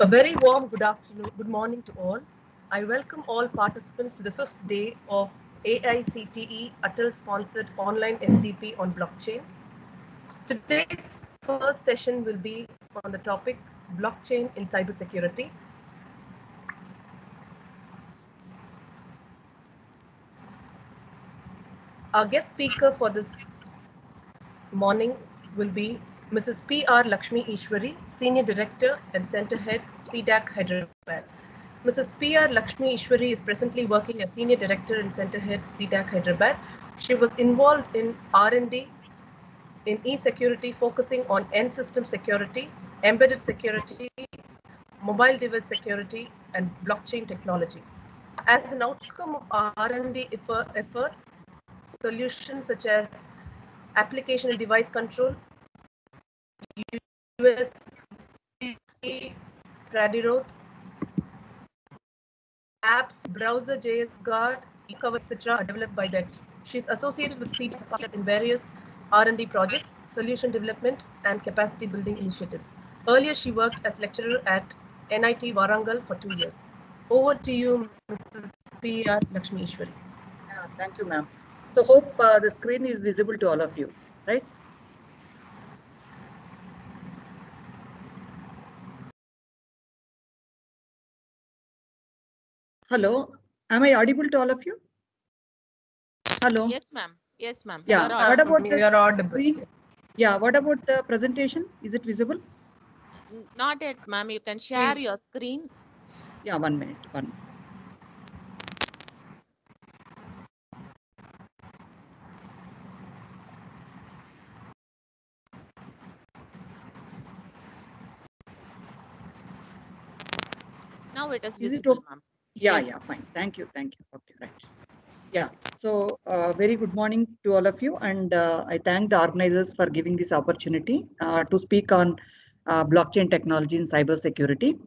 A very warm good afternoon, good morning to all. I welcome all participants to the fifth day of AICTE Atal sponsored online FDP on blockchain. Today's first session will be on the topic blockchain in cybersecurity. Our guest speaker for this morning will be Mrs. P.R. Lakshmi Eswari, Senior Director and Center Head, CDAC Hyderabad. Mrs. P.R. Lakshmi Eswari is presently working as Senior Director and Center Head, CDAC Hyderabad. She was involved in R&D in e-security, focusing on end system security, embedded security, mobile device security, and blockchain technology. As an outcome of R&D efforts, solutions such as application and device control, USB, Pratirodh, apps, browser, JSGuard, eCover, etc. are developed by that. She's associated with CDAC in various R&D projects, solution development, and capacity building initiatives. Earlier, she worked as lecturer at NIT Warangal for two years. Over to you, Mrs. P.R. Lakshmi Eswari. Thank you, ma'am. So hope uh, the screen is visible to all of you, right? Hello, am I audible to all of you? Hello. Yes, ma'am. Yes, ma'am. Yeah. You are What audible. about the You're audible. screen? Yeah. What about the presentation? Is it visible? Not yet, ma'am. You can hmm. share your screen. Yeah. One minute. One. Now it is Is it visible, ma'am. Yeah. Yes. Yeah. Fine. Thank you. Thank you. Okay. Right. Yeah. So uh, very good morning to all of you, and uh, I thank the organizers for giving this opportunity uh, to speak on uh, blockchain technology in cybersecurity.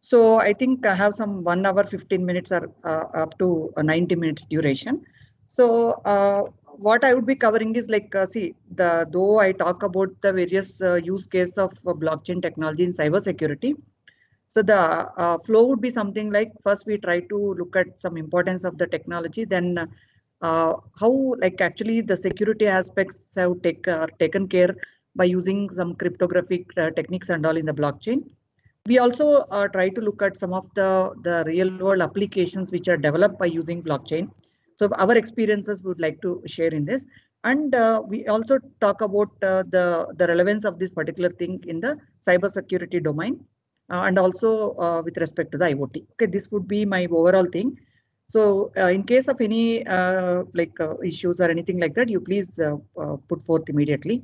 So I think I have some one hour, 15 minutes or uh, up to uh, 90 minutes duration. So uh, what I would be covering is like, uh, see, the though I talk about the various uh, use case of blockchain technology in cybersecurity. So the uh, flow would be something like first we try to look at some importance of the technology, then uh, how like actually the security aspects have take, uh, taken care by using some cryptographic uh, techniques and all in the blockchain we also uh, try to look at some of the, the real world applications which are developed by using blockchain. So our experiences would like to share in this. And uh, we also talk about uh, the, the relevance of this particular thing in the cybersecurity domain and also uh, with respect to the IoT. Okay, this would be my overall thing. So uh, in case of any uh, like uh, issues or anything like that, you please uh, uh, put forth immediately.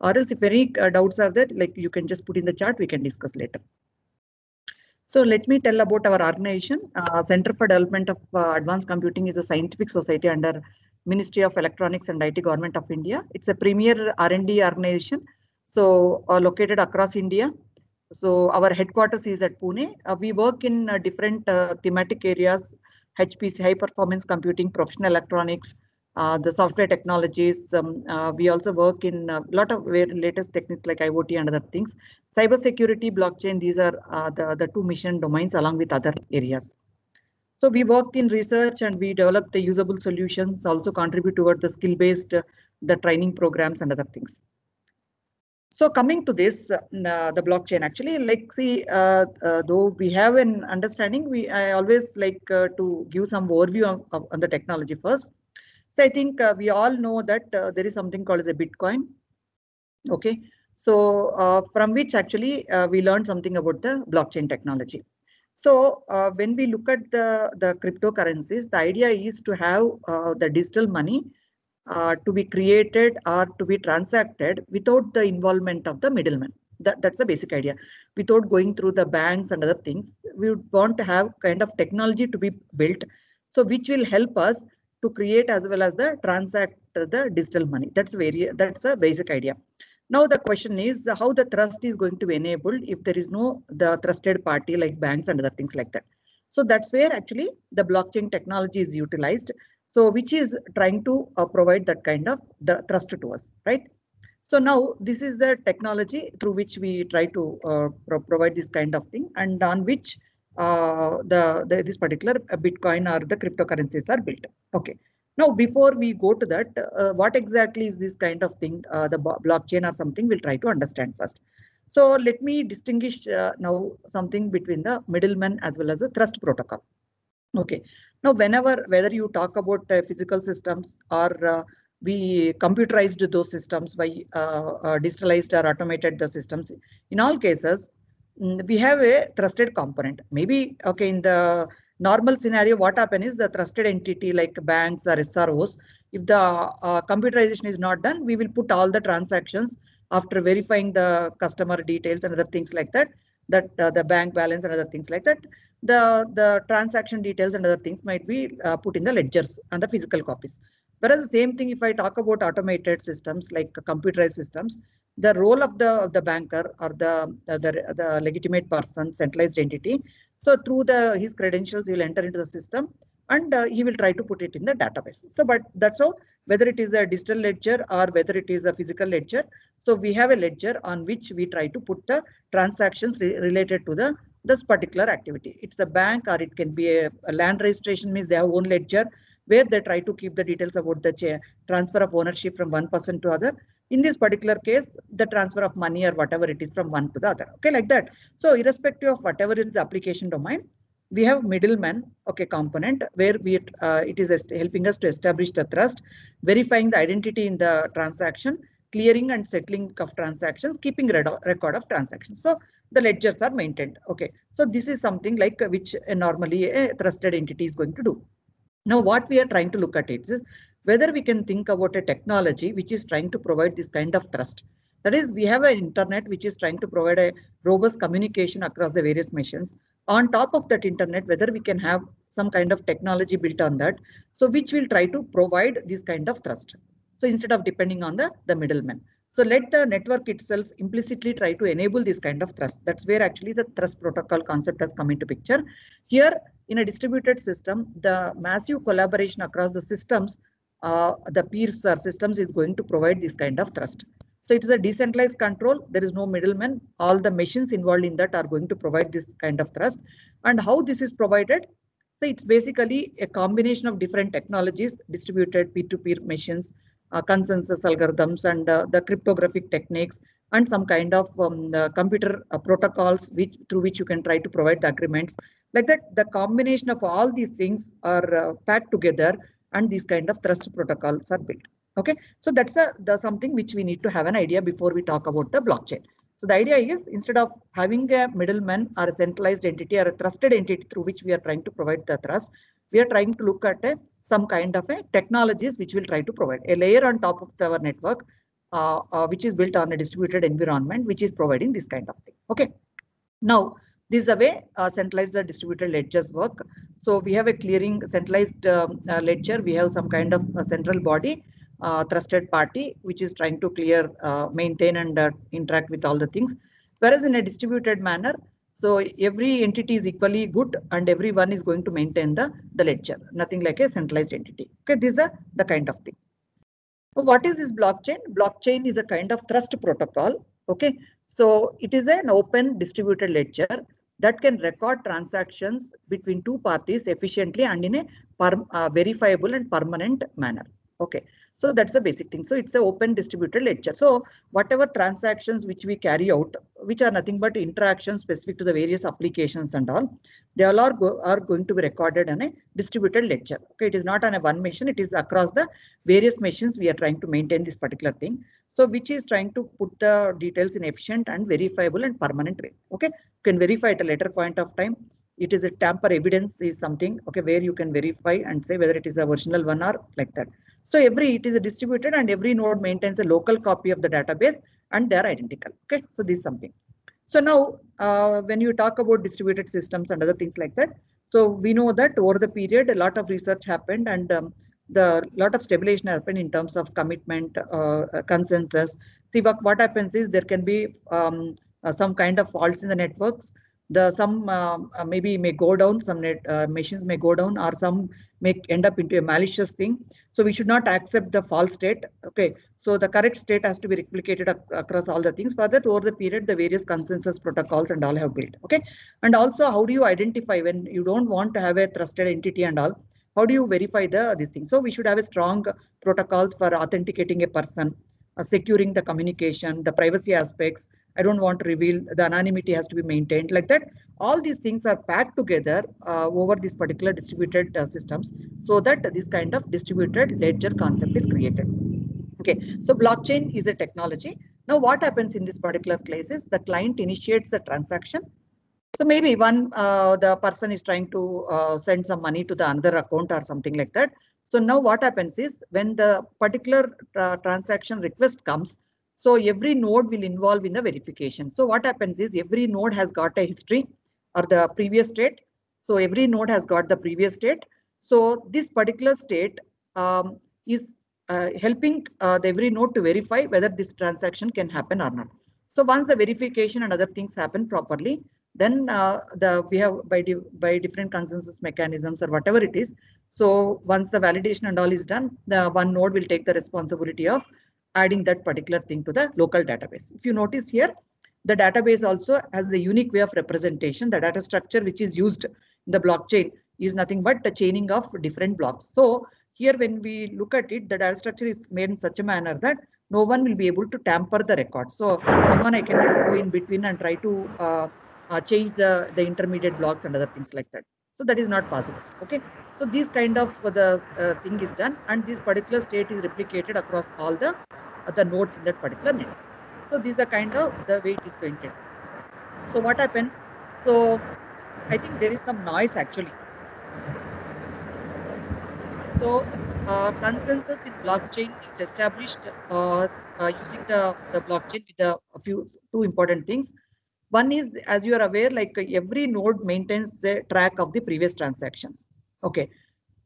Or else if any uh, doubts are there, like you can just put in the chat, we can discuss later. So let me tell about our organization. Uh, Center for Development of uh, Advanced Computing is a scientific society under Ministry of Electronics and IT Government of India. It's a premier R&D organization. So uh, located across India. So our headquarters is at Pune. Uh, we work in uh, different uh, thematic areas, HPC, high performance computing, professional electronics, uh, the software technologies. Um, uh, we also work in a lot of latest techniques like IoT and other things. Cybersecurity, blockchain, these are uh, the, the two mission domains along with other areas. So we work in research and we develop the usable solutions, also contribute toward the skill-based, uh, the training programs and other things. So coming to this, uh, the blockchain actually, like see, uh, uh, though we have an understanding, we I always like uh, to give some overview of, on the technology first. So I think uh, we all know that uh, there is something called as a Bitcoin. Okay, so from which actually we learned something about the blockchain technology. So when we look at the, the cryptocurrencies, the idea is to have the digital money uh, to be created or to be transacted without the involvement of the middleman. That, that's the basic idea. Without going through the banks and other things, we would want to have kind of technology to be built. So which will help us to create as well as the transact the digital money. That's very that's a basic idea. Now the question is how the trust is going to be enabled if there is no the trusted party like banks and other things like that. So that's where actually the blockchain technology is utilized. So which is trying to uh, provide that kind of the trust to us, right? So now this is the technology through which we try to uh, pro provide this kind of thing and on which uh, the, the, this particular Bitcoin or the cryptocurrencies are built. Okay. Now, before we go to that, uh, what exactly is this kind of thing, uh, the blockchain or something, we'll try to understand first. So let me distinguish uh, now something between the middleman as well as the trust protocol. Okay. Now, whenever, whether you talk about uh, physical systems or uh, we computerized those systems by uh, digitalized or automated the systems, in all cases, mm, we have a trusted component. Maybe, okay, in the normal scenario, what happen is the trusted entity like banks or SROs, if the uh, computerization is not done, we will put all the transactions after verifying the customer details and other things like that, that uh, the bank balance and other things like that, the, the transaction details and other things might be uh, put in the ledgers and the physical copies. Whereas the same thing, if I talk about automated systems like computerized systems, the role of the, of the banker or the, the, the legitimate person, centralized entity so through the his credentials, he will enter into the system and uh, he will try to put it in the database. So, but that's all, whether it is a digital ledger or whether it is a physical ledger. So we have a ledger on which we try to put the transactions re related to the this particular activity. It's a bank or it can be a, a land registration means they have own ledger where they try to keep the details about the transfer of ownership from one person to other in this particular case, the transfer of money or whatever it is from one to the other. Okay, like that. So irrespective of whatever is the application domain, we have middleman okay component where we uh, it is helping us to establish the trust, verifying the identity in the transaction, clearing and settling of transactions, keeping record of transactions. So the ledgers are maintained. Okay, so this is something like uh, which uh, normally a trusted entity is going to do. Now, what we are trying to look at it is whether we can think about a technology which is trying to provide this kind of trust. That is, we have an internet which is trying to provide a robust communication across the various machines. On top of that internet, whether we can have some kind of technology built on that, so which will try to provide this kind of trust. So instead of depending on the, the middleman. So let the network itself implicitly try to enable this kind of trust. That's where actually the trust protocol concept has come into picture. Here in a distributed system, the massive collaboration across the systems uh, the peers or systems is going to provide this kind of trust. So it is a decentralized control. There is no middleman. All the machines involved in that are going to provide this kind of trust. And how this is provided? So it's basically a combination of different technologies, distributed peer-to-peer -peer machines, uh, consensus algorithms, and uh, the cryptographic techniques, and some kind of um, computer uh, protocols which through which you can try to provide the agreements. Like that, the combination of all these things are uh, packed together and these kind of trust protocols are built. Okay, so that's a the something which we need to have an idea before we talk about the blockchain. So the idea is instead of having a middleman or a centralized entity or a trusted entity through which we are trying to provide the trust, we are trying to look at a, some kind of a technologies which will try to provide a layer on top of our network, uh, uh, which is built on a distributed environment, which is providing this kind of thing. Okay. Now, this is the way uh, centralized distributed ledgers work. So we have a clearing centralized um, uh, ledger. We have some kind of a central body, uh, trusted party, which is trying to clear, uh, maintain and interact with all the things. Whereas in a distributed manner, so every entity is equally good and everyone is going to maintain the, the ledger, nothing like a centralized entity. Okay, these are the kind of thing. what is this blockchain? Blockchain is a kind of trust protocol. Okay, so it is an open distributed ledger that can record transactions between two parties efficiently and in a uh, verifiable and permanent manner. Okay, so that's the basic thing. So it's an open distributed ledger. So whatever transactions which we carry out, which are nothing but interactions specific to the various applications and all, they all are, go, are going to be recorded on a distributed ledger. Okay, it is not on a one machine, it is across the various machines we are trying to maintain this particular thing. So which is trying to put the details in efficient and verifiable and permanent way. Okay, you can verify at a later point of time. It is a tamper evidence is something okay where you can verify and say whether it is a original one or like that. So every it is distributed and every node maintains a local copy of the database and they are identical. Okay, so this is something. So now uh, when you talk about distributed systems and other things like that, so we know that over the period a lot of research happened and um, the lot of stabilization happened in terms of commitment, uh, consensus. See what, what happens is there can be um, uh, some kind of faults in the networks the some uh, uh, maybe may go down, some net, uh, machines may go down, or some may end up into a malicious thing. So we should not accept the false state. Okay, so the correct state has to be replicated ac across all the things. For that, over the period, the various consensus protocols and all have built. Okay, and also how do you identify when you don't want to have a trusted entity and all? How do you verify the this thing? So we should have a strong protocols for authenticating a person, uh, securing the communication, the privacy aspects, I don't want to reveal the anonymity has to be maintained like that. All these things are packed together uh, over these particular distributed uh, systems so that this kind of distributed ledger concept is created. Okay, so blockchain is a technology. Now what happens in this particular case is the client initiates the transaction. So maybe one, uh, the person is trying to uh, send some money to the another account or something like that. So now what happens is when the particular uh, transaction request comes, so every node will involve in the verification. So what happens is every node has got a history or the previous state. So every node has got the previous state. So this particular state um, is uh, helping uh, every node to verify whether this transaction can happen or not. So once the verification and other things happen properly, then uh, the we have by by different consensus mechanisms or whatever it is. So once the validation and all is done, the one node will take the responsibility of adding that particular thing to the local database. If you notice here, the database also has a unique way of representation. The data structure which is used in the blockchain is nothing but the chaining of different blocks. So here when we look at it, the data structure is made in such a manner that no one will be able to tamper the record. So someone I cannot go in between and try to uh, uh, change the, the intermediate blocks and other things like that. So that is not possible. Okay. So this kind of uh, the uh, thing is done and this particular state is replicated across all the the nodes in that particular network. So these are kind of the way it is going. So what happens? So I think there is some noise actually. So uh, consensus in blockchain is established uh, uh, using the, the blockchain with a, a, few two important things. One is, as you are aware, like every node maintains the track of the previous transactions. Okay,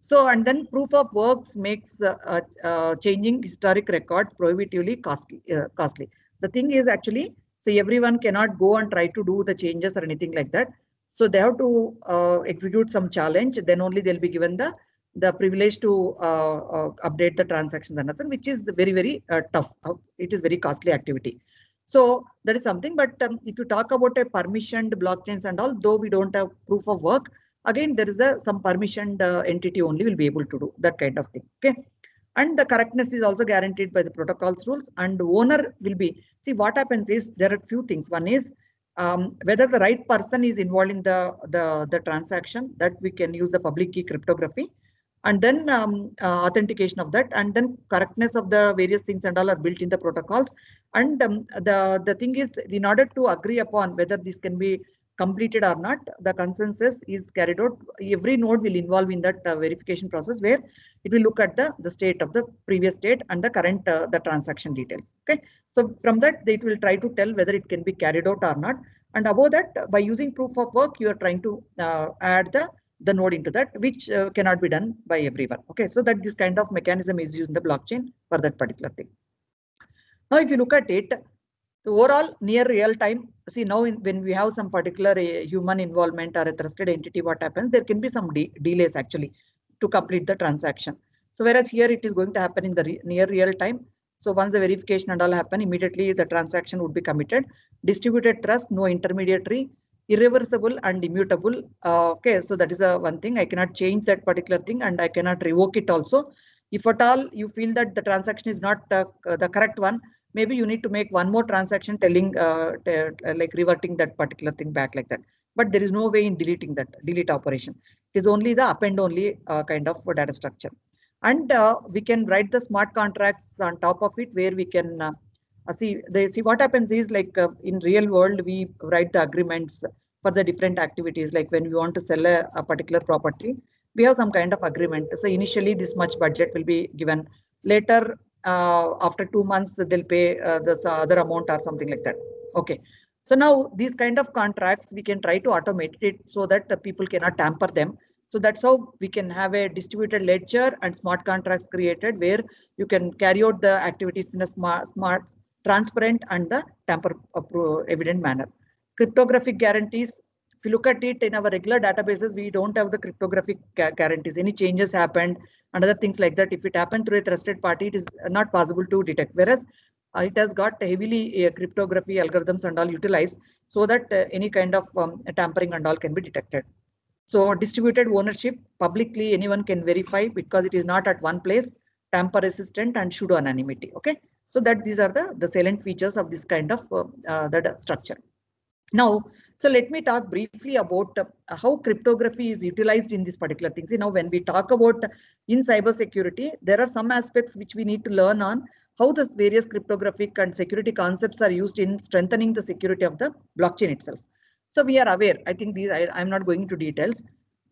so, and then proof of works makes uh, uh, uh, changing historic records prohibitively costly. Uh, costly. The thing is actually, so everyone cannot go and try to do the changes or anything like that. So they have to uh, execute some challenge. Then only they'll be given the the privilege to uh, update the transactions and nothing, which is very very tough. It is very costly activity. So that is something. But um, if you talk about a permissioned blockchains and all, though we don't have proof of work, again there is a some permissioned uh, entity only will be able to do that kind of thing okay? And the correctness is also guaranteed by the protocols rules and owner will be see what happens is there are a few things. One is um, whether the right person is involved in the the the transaction that we can use the public key cryptography. And then um, uh, authentication of that and then correctness of the various things and all are built in the protocols. And um, the the thing is in order to agree upon whether this can be completed or not, the consensus is carried out. Every node will involve in that uh, verification process where it will look at the, the state of the previous state and the current uh, the transaction details. Okay, so from that it will try to tell whether it can be carried out or not. And above that, by using proof of work, you are trying to uh, add the the node into that, which uh, cannot be done by everyone. Okay, so that this kind of mechanism is used in the blockchain for that particular thing. Now, if you look at it, so overall, near real time, see now in, when we have some particular uh, human involvement or a trusted entity, what happens? There can be some de delays actually to complete the transaction. So whereas here it is going to happen in the re near real time. So once the verification and all happen, immediately the transaction would be committed. Distributed trust, no intermediary, irreversible and immutable. Uh, okay, so that is a one thing. I cannot change that particular thing and I cannot revoke it also. If at all you feel that the transaction is not uh, the correct one, maybe you need to make one more transaction telling uh, uh, like reverting that particular thing back like that. But there is no way in deleting that delete operation. It is only the append only uh, kind of data structure. And uh, we can write the smart contracts on top of it where we can uh, uh, see they see what happens is like in real world we write the agreements for the different activities. Like when we want to sell a, a particular property we have some kind of agreement. So initially this much budget will be given. Later uh, after two months they'll pay uh, this other amount or something like that. Okay. So now these kind of contracts we can try to automate it so that the people cannot tamper them. So that's how we can have a distributed ledger and smart contracts created where you can carry out the activities in a smart smart transparent and the tamper evident manner. Cryptographic guarantees if you look at it in our regular databases, we don't have the cryptographic guarantees. Any changes happened and other things like that. If it happened through a trusted party, it is not possible to detect. Whereas uh, it has got heavily uh, cryptography algorithms and all utilized so that uh, any kind of um, tampering and all can be detected. So distributed ownership publicly anyone can verify because it is not at one place, tamper resistant and pseudo anonymity. Okay, so that these are the the salient features of this kind of uh, uh, the structure. Now, so let me talk briefly about uh, how cryptography is utilized in this particular things. You know, when we talk about in cybersecurity, there are some aspects which we need to learn on how the various cryptographic and security concepts are used in strengthening the security of the blockchain itself. So we are aware, I think these, I, am not going into details.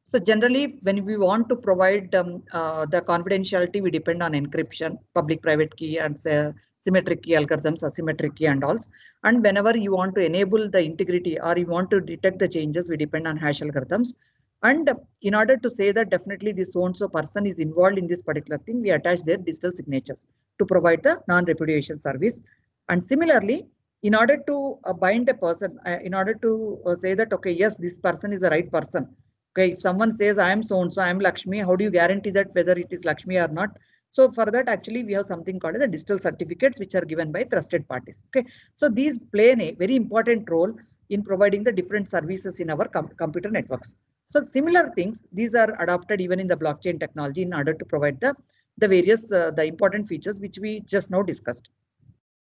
So generally, when we want to provide um, uh, the confidentiality, we depend on encryption, public private key and say, symmetric key algorithms, asymmetric key and all. And whenever you want to enable the integrity or you want to detect the changes, we depend on hash algorithms. And in order to say that definitely this so-and-so person is involved in this particular thing, we attach their digital signatures to provide the non-repudiation service. And similarly, in order to uh, bind a person, uh, in order to uh, say that, okay, yes, this person is the right person. Okay, if someone says I am so-and-so, I am Lakshmi, how do you guarantee that whether it is Lakshmi or not? So for that, actually, we have something called the digital certificates, which are given by trusted parties. Okay, so these play a very important role in providing the different services in our com computer networks. So similar things, these are adopted even in the blockchain technology in order to provide the, the various, uh, the important features which we just now discussed.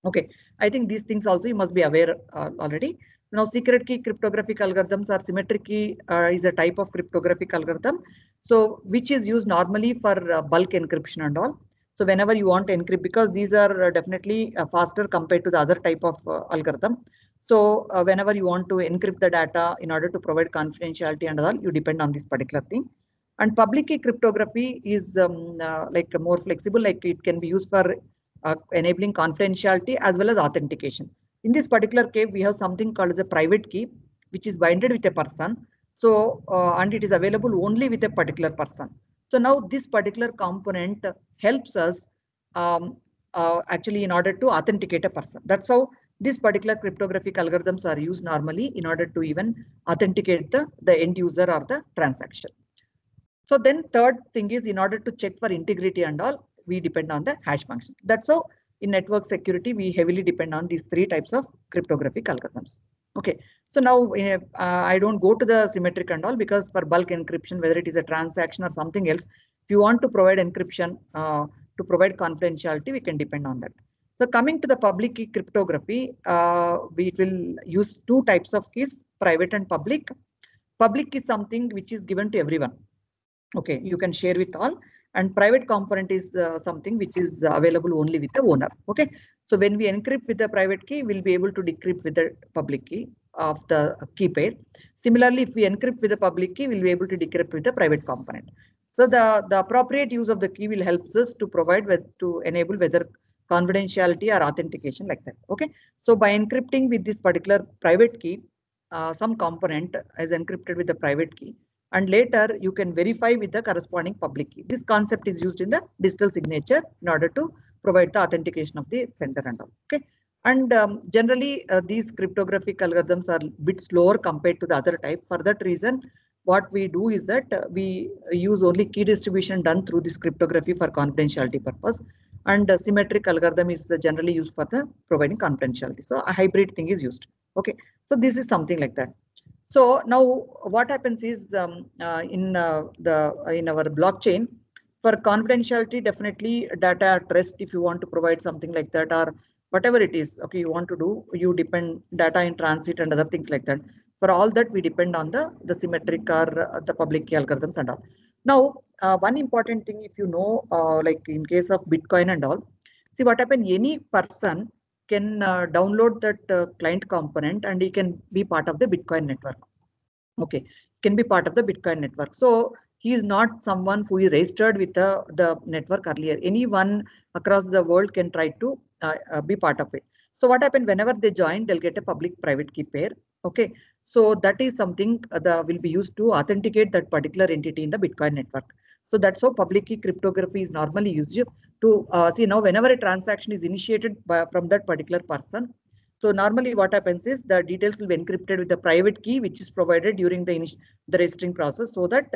Okay, I think these things also you must be aware uh, already. Now, secret key cryptographic algorithms or symmetric key uh, is a type of cryptographic algorithm. So, which is used normally for uh, bulk encryption and all. So, whenever you want to encrypt, because these are uh, definitely uh, faster compared to the other type of uh, algorithm. So whenever you want to encrypt the data in order to provide confidentiality and all, you depend on this particular thing. And public key cryptography is um, like more flexible, like it can be used for uh, enabling confidentiality as well as authentication. In this particular case, we have something called as a private key, which is binded with a person. So, uh, and it is available only with a particular person. So now this particular component helps us um, uh, actually in order to authenticate a person. That's how this particular cryptographic algorithms are used normally in order to even authenticate the, the end user or the transaction. So then third thing is in order to check for integrity and all, we depend on the hash function. That's how in network security, we heavily depend on these three types of cryptographic algorithms. Okay, so now uh, I don't go to the symmetric and all because for bulk encryption, whether it is a transaction or something else, if you want to provide encryption uh, to provide confidentiality, we can depend on that. So coming to the public key cryptography, uh, we will use two types of keys, private and public. Public is something which is given to everyone. Okay, you can share with all. And private component is uh, something which is available only with the owner. Okay, so when we encrypt with the private key, we'll be able to decrypt with the public key of the key pair. Similarly, if we encrypt with the public key, we'll be able to decrypt with the private component. So the, the appropriate use of the key will help us to provide with, to enable whether confidentiality or authentication like that. Okay. So by encrypting with this particular private key, uh, some component is encrypted with the private key and later you can verify with the corresponding public key. This concept is used in the digital signature in order to provide the authentication of the sender and all. Okay. And um, generally, uh, these cryptographic algorithms are a bit slower compared to the other type. For that reason, what we do is that uh, we use only key distribution done through this cryptography for confidentiality purpose and symmetric algorithm is generally used for the providing confidentiality. So a hybrid thing is used. Okay, so this is something like that. So now what happens is um, uh, in uh, the in our blockchain for confidentiality, definitely data at rest. If you want to provide something like that or whatever it is, okay, you want to do, you depend data in transit and other things like that. For all that, we depend on the the symmetric or uh, the public key algorithms and all. Now, uh, one important thing, if you know, uh, like in case of Bitcoin and all, see what happened, any person can uh, download that uh, client component and he can be part of the Bitcoin network. Okay, can be part of the Bitcoin network. So he is not someone who is registered with the, the network earlier. Anyone across the world can try to uh, uh, be part of it. So what happened whenever they join, they'll get a public private key pair. Okay, so that is something that will be used to authenticate that particular entity in the Bitcoin network. So that's how public key cryptography is normally used to uh, see now whenever a transaction is initiated by, from that particular person, So normally what happens is the details will be encrypted with the private key, which is provided during the, the registering process so that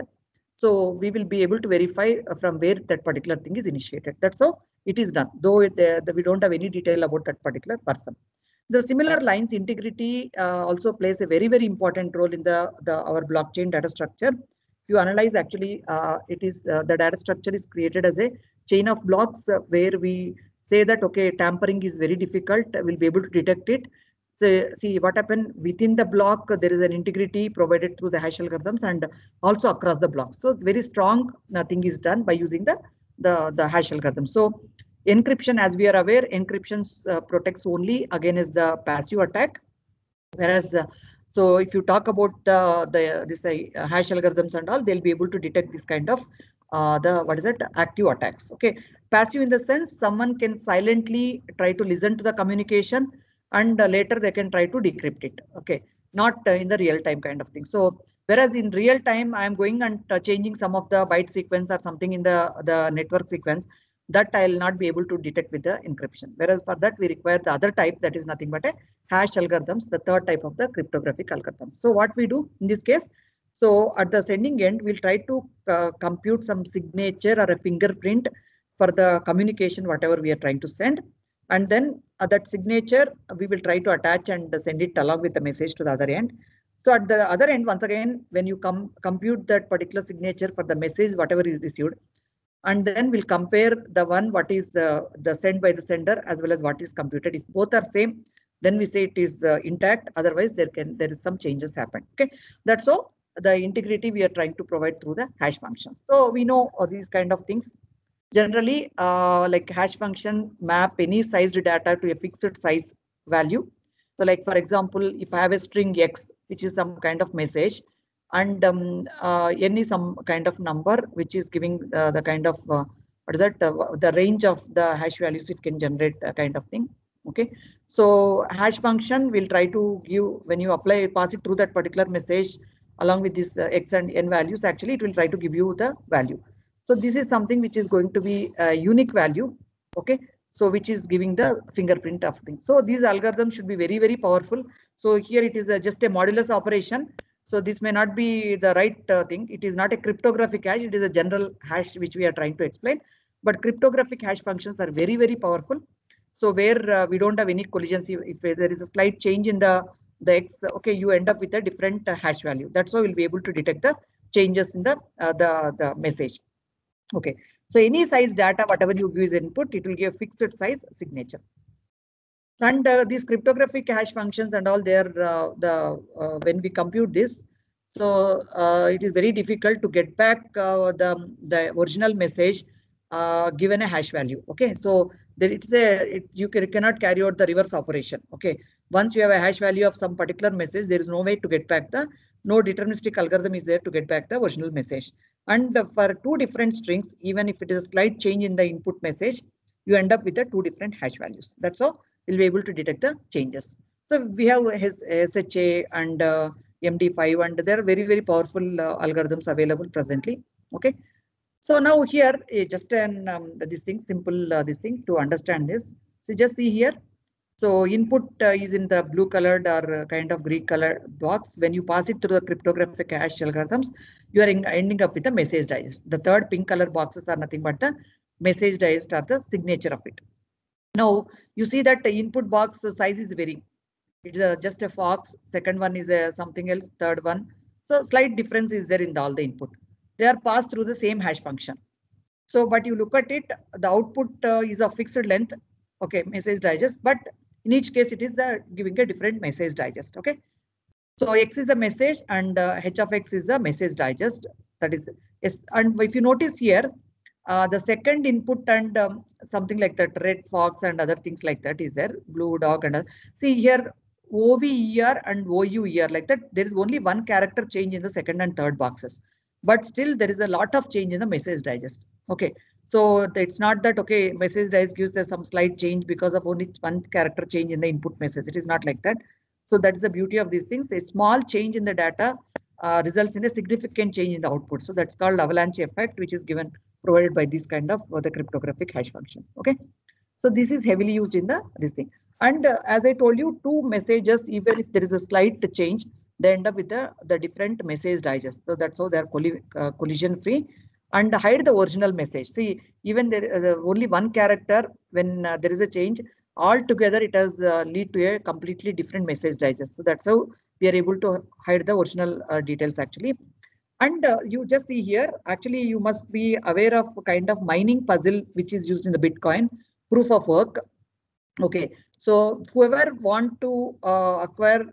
so we will be able to verify uh, from where that particular thing is initiated. That's how it is done, though it, uh, we don't have any detail about that particular person. The similar lines integrity uh, also plays a very, very important role in the, the our blockchain data structure. If you analyze actually, uh, it is uh, the data structure is created as a chain of blocks uh, where we say that, okay, tampering is very difficult, we'll be able to detect it see what happened within the block, there is an integrity provided through the hash algorithms and also across the blocks. So very strong nothing is done by using the, the, the hash algorithm. So encryption, as we are aware, encryption uh, protects only against the passive attack. Whereas, uh, so if you talk about uh, the this uh, hash algorithms and all, they'll be able to detect this kind of uh, the what is it active attacks. Okay, passive in the sense someone can silently try to listen to the communication and uh, later they can try to decrypt it. Okay, not uh, in the real time kind of thing. So whereas in real time, I am going and changing some of the byte sequence or something in the, the network sequence that I'll not be able to detect with the encryption. Whereas for that, we require the other type that is nothing but a hash algorithms, the third type of the cryptographic algorithms. So what we do in this case, so at the sending end, we'll try to uh, compute some signature or a fingerprint for the communication, whatever we are trying to send. And then uh, that signature, we will try to attach and send it along with the message to the other end. So at the other end, once again, when you come compute that particular signature for the message, whatever is received, and then we'll compare the one what is the, the sent by the sender as well as what is computed. If both are same, then we say it is uh, intact. Otherwise, there can there is some changes happen. Okay, that's all the integrity we are trying to provide through the hash functions. So we know all these kind of things Generally, uh, like hash function map any sized data to a fixed size value. So like, for example, if I have a string X, which is some kind of message, and um, uh, any some kind of number, which is giving uh, the kind of, uh, what is that, uh, the range of the hash values it can generate kind of thing. Okay, so hash function will try to give, when you apply, pass it through that particular message, along with this uh, X and N values, actually it will try to give you the value. So this is something which is going to be a unique value. Okay. So which is giving the fingerprint of things. So these algorithms should be very, very powerful. So here it is a, just a modulus operation. So this may not be the right uh, thing. It is not a cryptographic hash. It is a general hash which we are trying to explain. But cryptographic hash functions are very, very powerful. So where uh, we don't have any collisions, if, if there is a slight change in the the x, okay, you end up with a different uh, hash value. That's why we'll be able to detect the changes in the uh, the the message. Okay, so any size data, whatever you give as input, it will give a fixed size signature. And uh, these cryptographic hash functions and all there, uh, the uh, when we compute this, so uh, it is very difficult to get back uh, the the original message uh, given a hash value. Okay, so there it's a it, you can, cannot carry out the reverse operation. Okay, once you have a hash value of some particular message, there is no way to get back the no deterministic algorithm is there to get back the original message. And for two different strings, even if it is a slight change in the input message, you end up with the two different hash values. That's how we'll be able to detect the changes. So we have his SHA and uh, MD5, and there are very, very powerful uh, algorithms available presently. Okay. So now here, uh, just an um, this thing, simple uh, this thing to understand this. So just see here, so input uh, is in the blue colored or uh, kind of green colored box. When you pass it through the cryptographic hash algorithms, you are in, ending up with a message digest. The third pink color boxes are nothing but the message digest or the signature of it. Now you see that the input box size is varying. It's uh, just a fox. Second one is something else. Third one. So slight difference is there in the, all the input. They are passed through the same hash function. So, but you look at it, the output uh, is a fixed length. Okay, message digest, but in each case, it is the giving a different message digest. Okay. So X is the message and uh, H of X is the message digest. That is, yes. And if you notice here, uh, the second input and um, something like that, red fox and other things like that is there, blue dog and see here OVER and OUER like that. There is only one character change in the second and third boxes, but still there is a lot of change in the message digest. Okay, so it's not that, okay, message dice gives there some slight change because of only one character change in the input message. It is not like that. So that is the beauty of these things. A small change in the data uh, results in a significant change in the output. So that's called avalanche effect, which is given provided by this kind of uh, the cryptographic hash functions. Okay. So this is heavily used in the this thing. And uh, as I told you, two messages, even if there is a slight change, they end up with the, the different message digest. So that's how they're colli uh, collision free and hide the original message. See, even there uh, only one character when uh, there is a change, altogether it has uh, lead to a completely different message digest. So that's how we are able to hide the original uh, details actually. And uh, you just see here, actually, you must be aware of a kind of mining puzzle which is used in the Bitcoin proof of work. Okay, so whoever want to uh, acquire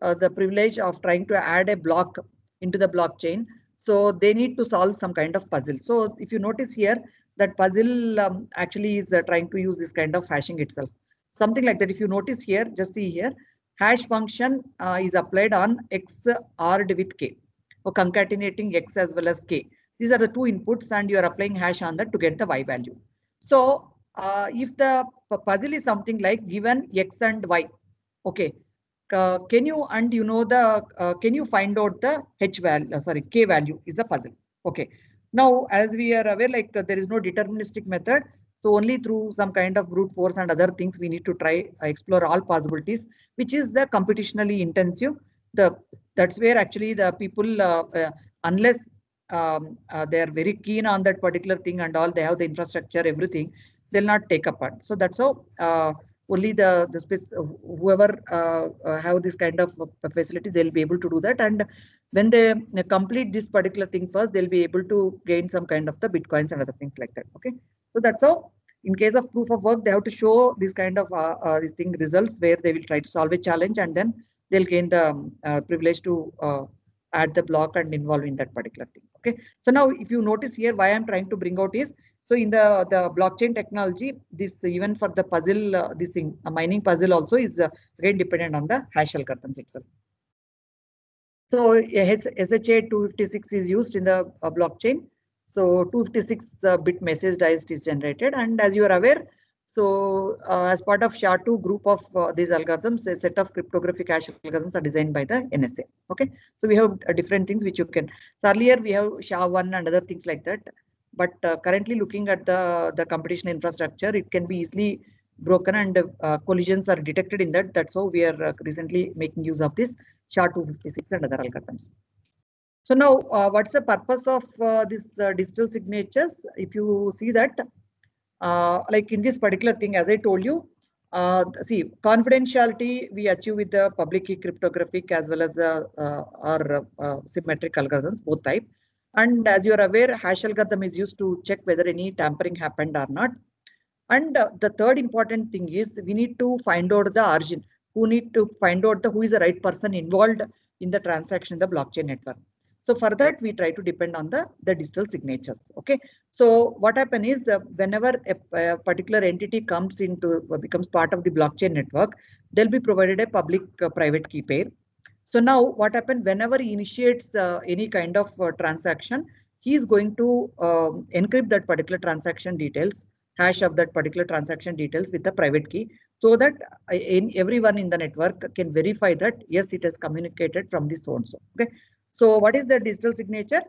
the privilege of trying to add a block into the blockchain, so they need to solve some kind of puzzle. So if you notice here, that puzzle um, actually is uh, trying to use this kind of hashing itself. Something like that. If you notice here, just see here, hash function uh, is applied on x r'd with k, or concatenating x as well as k. These are the two inputs, and you are applying hash on that to get the y value. So uh, if the puzzle is something like given x and y, okay, uh, can you and you know the uh, can you find out the h value? Uh, sorry, k value is the puzzle. Okay. Now, as we are aware, like uh, there is no deterministic method. So only through some kind of brute force and other things, we need to try uh, explore all possibilities, which is the computationally intensive. The that's where actually the people, unless um, they are very keen on that particular thing and all, they have the infrastructure, everything, they'll not take up part. So that's how only the the space whoever uh, uh, have this kind of uh, facility, they'll be able to do that. And when they uh, complete this particular thing first, they'll be able to gain some kind of the bitcoins and other things like that. Okay, so that's how. In case of proof of work, they have to show this kind of uh, uh, this thing results where they will try to solve a challenge and then they'll gain the um, uh, privilege to uh, add the block and involve in that particular thing. Okay. So now if you notice here, why I'm trying to bring out is, so in the, the blockchain technology, this even for the puzzle, uh, this thing, a mining puzzle also is uh, again dependent on the hash algorithms itself. So SHA 256 is used in the uh, blockchain. So 256 uh, bit message digest is generated. And as you are aware, so uh, as part of SHA-2 group of uh, these algorithms, a set of cryptographic hash algorithms are designed by the NSA. Okay, so we have different things which you can. So earlier we have SHA-1 and other things like that. But uh, currently looking at the, the competition infrastructure, it can be easily broken and uh, collisions are detected in that. That's how we are uh, recently making use of this SHA-256 and other algorithms. So now, uh, what's the purpose of uh, this uh, digital signatures? If you see that, like in this particular thing, as I told you, see confidentiality we achieve with the public key cryptographic as well as the or symmetric algorithms, both type. And as you are aware, hash algorithm is used to check whether any tampering happened or not. And uh, the third important thing is we need to find out the origin. Who need to find out the who is the right person involved in the transaction in the blockchain network. So for that, we try to depend on the, the digital signatures. Okay. So what happen is that whenever a, a particular entity comes into becomes part of the blockchain network, they'll be provided a public uh, private key pair. So now what happened whenever he initiates uh, any kind of uh, transaction, he is going to um, encrypt that particular transaction details, hash of that particular transaction details with the private key so that uh, in everyone in the network can verify that yes, it has communicated from this so and so. Okay. So what is the digital signature?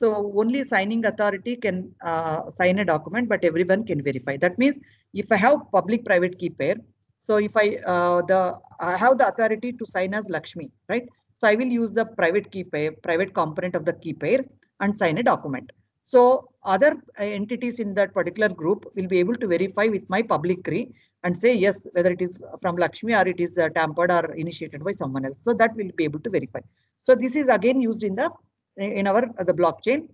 So only signing authority can uh, sign a document, but everyone can verify. That means if I have public-private key pair, so if I uh, the I have the authority to sign as Lakshmi, right? So I will use the private key pair, private component of the key pair and sign a document. So other uh, entities in that particular group will be able to verify with my public key and say yes whether it is from Lakshmi or it is uh, tampered or initiated by someone else. So that will be able to verify. So this is again used in the in our uh, the blockchain.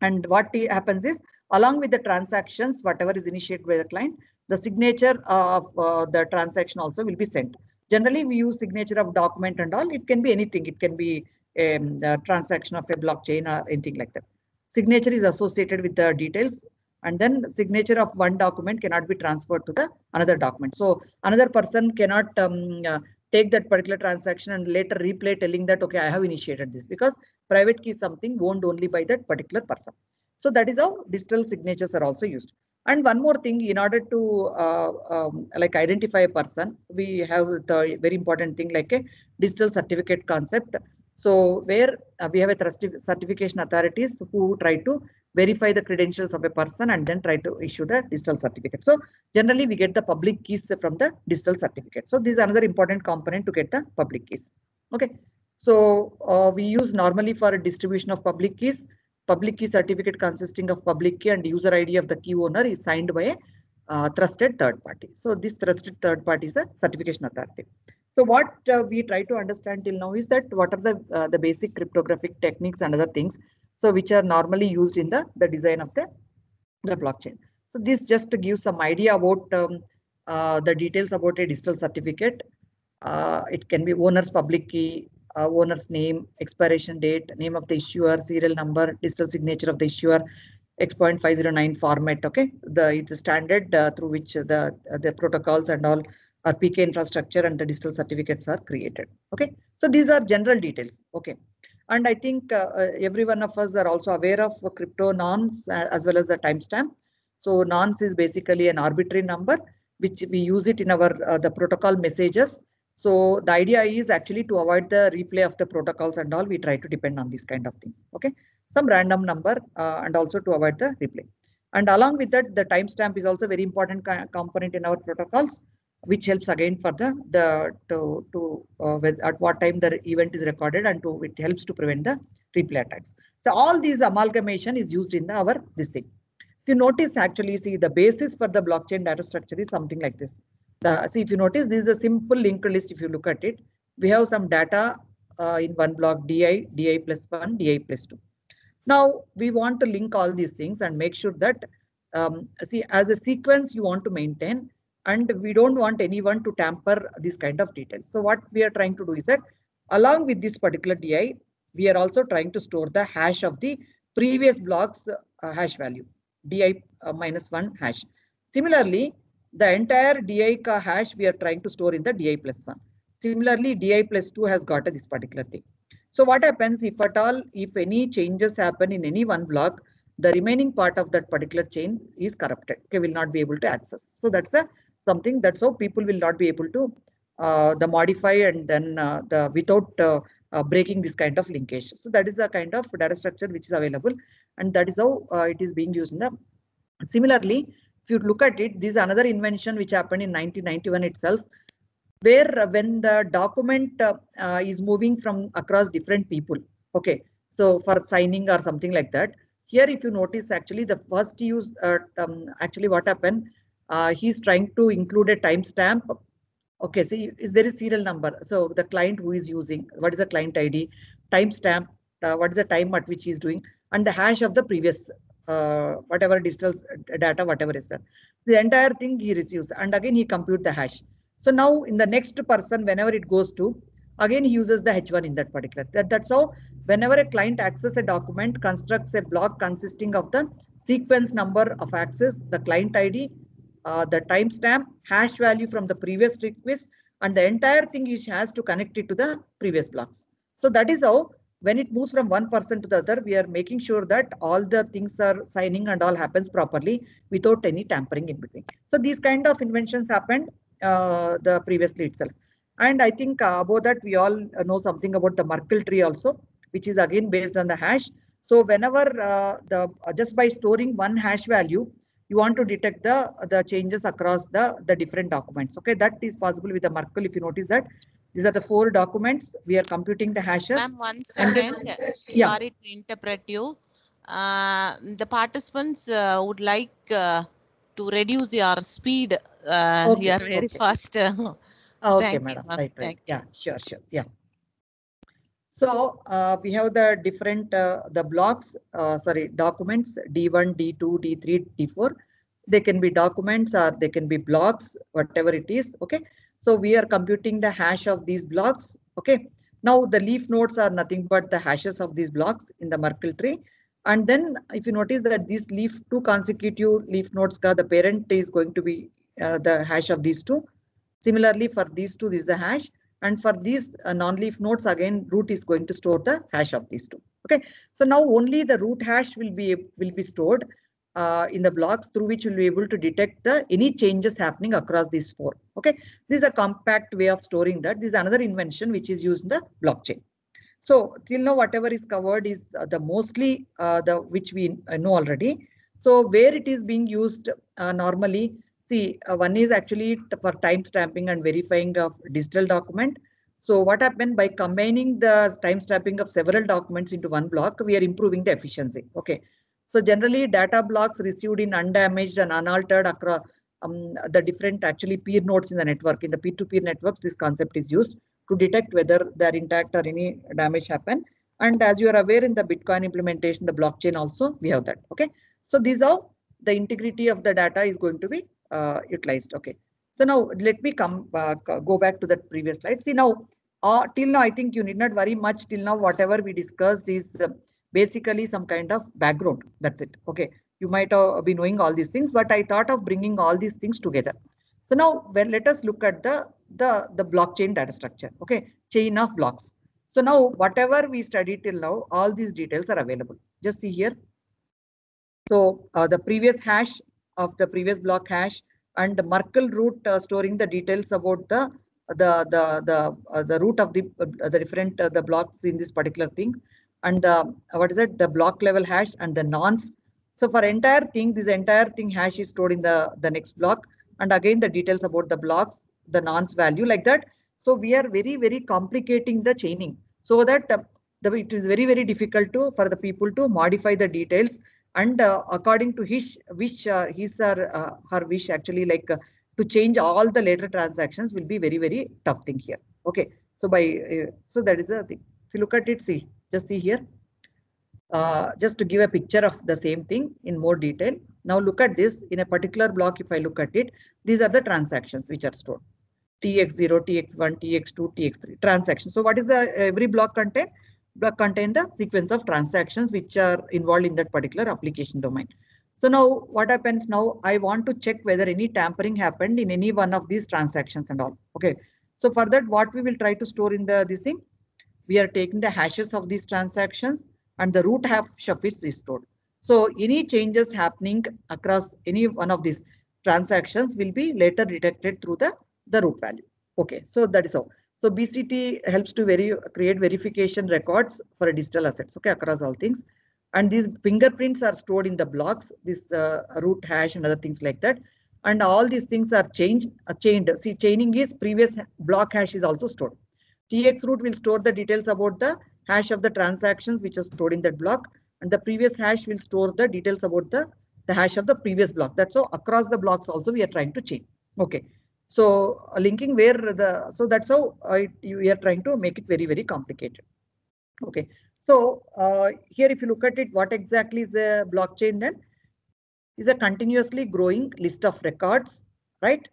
And what happens is along with the transactions, whatever is initiated by the client, the signature of uh, the transaction also will be sent. Generally, we use signature of document and all. It can be anything. It can be um, the transaction of a blockchain or anything like that. Signature is associated with the details and then signature of one document cannot be transferred to the another document. So another person cannot um, uh, take that particular transaction and later replay telling that, okay, I have initiated this because private key is something owned only by that particular person. So that is how digital signatures are also used. And one more thing, in order to uh, um, like identify a person, we have the very important thing like a digital certificate concept. So where uh, we have a certification authorities who try to verify the credentials of a person and then try to issue the digital certificate. So generally we get the public keys from the digital certificate. So this is another important component to get the public keys. Okay. So uh, we use normally for a distribution of public keys, public key certificate consisting of public key and user ID of the key owner is signed by a uh, trusted third party. So this trusted third party is a certification authority. So what uh, we try to understand till now is that what are the uh, the basic cryptographic techniques and other things so which are normally used in the the design of the the blockchain. So this just gives some idea about um, uh, the details about a digital certificate. Uh, it can be owner's public key, uh, owner's name, expiration date, name of the issuer, serial number, digital signature of the issuer, X.509 format. Okay, the the standard uh, through which the the protocols and all our PK infrastructure and the digital certificates are created. Okay, so these are general details. Okay, and I think uh, uh, every one of us are also aware of crypto nonce uh, as well as the timestamp. So nonce is basically an arbitrary number which we use it in our uh, the protocol messages. So the idea is actually to avoid the replay of the protocols and all. We try to depend on these kind of things. Okay, some random number uh, and also to avoid the replay. And along with that, the timestamp is also very important component in our protocols which helps again for the the to to uh, with, at what time the event is recorded and to it helps to prevent the replay attacks. So all these amalgamation is used in the, our this thing. If you notice actually see the basis for the blockchain data structure is something like this. See if you notice this is a simple linked list if you look at it. We have some data uh, in one block di, di plus 1, di plus 2. Now we want to link all these things and make sure that um, see as a sequence you want to maintain and we don't want anyone to tamper this kind of details. So what we are trying to do is that along with this particular DI, we are also trying to store the hash of the previous block's uh, hash value, DI uh, minus one hash. Similarly, the entire DI hash we are trying to store in the DI plus one. Similarly, DI plus two has got this particular thing. So what happens if at all, if any changes happen in any one block, the remaining part of that particular chain is corrupted. Okay, will not be able to access. So that's the something that's how people will not be able to uh, the modify and then uh, the without uh, uh, breaking this kind of linkage. So that is the kind of data structure which is available and that is how uh, it is being used in the similarly if you look at it this is another invention which happened in 1991 itself where when the document uh, is moving from across different people okay so for signing or something like that here if you notice actually the first use um, actually what happened uh, he's trying to include a timestamp. Okay, so is there is serial number? So the client who is using, what is the client ID, timestamp, uh, what is the time at which he's doing, and the hash of the previous uh, whatever digital data, whatever is that. The entire thing he receives, and again he compute the hash. So now in the next person, whenever it goes to, again he uses the H1 in that particular. That, that's how whenever a client accesses a document, constructs a block consisting of the sequence number of access, the client ID, uh, the timestamp, hash value from the previous request, and the entire thing is has to connect it to the previous blocks. So that is how when it moves from one person to the other, we are making sure that all the things are signing and all happens properly without any tampering in between. So these kind of inventions happened uh, the previously itself. And I think uh, about that, we all know something about the Merkle tree also, which is again based on the hash. So whenever uh, the uh, just by storing one hash value, you want to detect the the changes across the the different documents okay that is possible with the merkle if you notice that these are the four documents. We are computing the hashes. Ma'am one second then, yeah. sorry to interpret you. Uh, the participants uh, would like uh, to reduce your speed uh, Okay, you are very okay. fast. Okay Thank you, madam. Right right. yeah sure sure. Yeah. So uh, we have the different uh, the blocks uh, sorry documents d1 d2 d3 d4 they can be documents or they can be blocks whatever it is okay so we are computing the hash of these blocks okay? Now the leaf nodes are nothing but the hashes of these blocks in the merkle tree. And then if you notice that these leaf two consecutive leaf nodes the parent is going to be uh, the hash of these two. Similarly for these two this is the hash. And for these uh, non-leaf nodes, again, root is going to store the hash of these two. Okay, so now only the root hash will be will be stored uh, in the blocks through which you'll be able to detect the any changes happening across these four. Okay, this is a compact way of storing that. This is another invention which is used in the blockchain. So till now, whatever is covered is uh, the mostly uh, the which we uh, know already. So where it is being used uh, normally, see uh, one is actually for time stamping and verifying of digital document. So what happened by combining the time stamping of several documents into one block, we are improving the efficiency. Okay. So generally data blocks received in undamaged and unaltered across um, the different actually peer nodes in the network. In the peer-to-peer networks, this concept is used to detect whether they're intact or any damage happen. And as you are aware in the Bitcoin implementation, the blockchain also, we have that. Okay. So these are the integrity of the data is going to be uh, utilized. Okay. So now let me come uh, go back to that previous slide. See now, uh, till now, I think you need not worry much till now. Whatever we discussed is uh, basically some kind of background. That's it. Okay. You might uh, be knowing all these things, but I thought of bringing all these things together. So now, well, let us look at the the the blockchain data structure. Okay, chain of blocks. So now, whatever we studied till now, all these details are available. Just see here. So uh, the previous hash of the previous block hash and the Merkle root uh, storing the details about the the the the uh, the root of the uh, the different uh, the blocks in this particular thing and the what is it the block level hash and the nonce. So for entire thing this entire thing hash is stored in the the next block. And again the details about the blocks the nonce value like that. So we are very very complicating the chaining. So that uh, the, it is very very difficult to for the people to modify the details. And uh, according to his wish uh, his or uh, her wish actually like uh, to change all the later transactions will be very very tough thing here. Okay. So by uh, so that is the thing. If you look at it see just see here. Uh, just to give a picture of the same thing in more detail. Now look at this in a particular block if i look at it these are the transactions which are stored. Tx0 tx1 tx2 tx3 transactions. So what is the every block contain? Block contain the sequence of transactions which are involved in that particular application domain. So now what happens now, I want to check whether any tampering happened in any one of these transactions and all. Okay. So for that, what we will try to store in the this thing, we are taking the hashes of these transactions and the root hash of is stored. So any changes happening across any one of these transactions will be later detected through the, the root value. Okay, so that is all. So BCT helps to very create verification records for a digital assets, okay, across all things and these fingerprints are stored in the blocks this uh, root hash and other things like that and all these things are changed uh, chained see chaining is previous block hash is also stored tx root will store the details about the hash of the transactions which are stored in that block. And the previous hash will store the details about the the hash of the previous block. That's so across the blocks also we are trying to chain okay. So uh, linking where the so that's how uh, we are trying to make it very very complicated. Okay. So uh, here, if you look at it, what exactly is a blockchain then? Is a continuously growing list of records, right?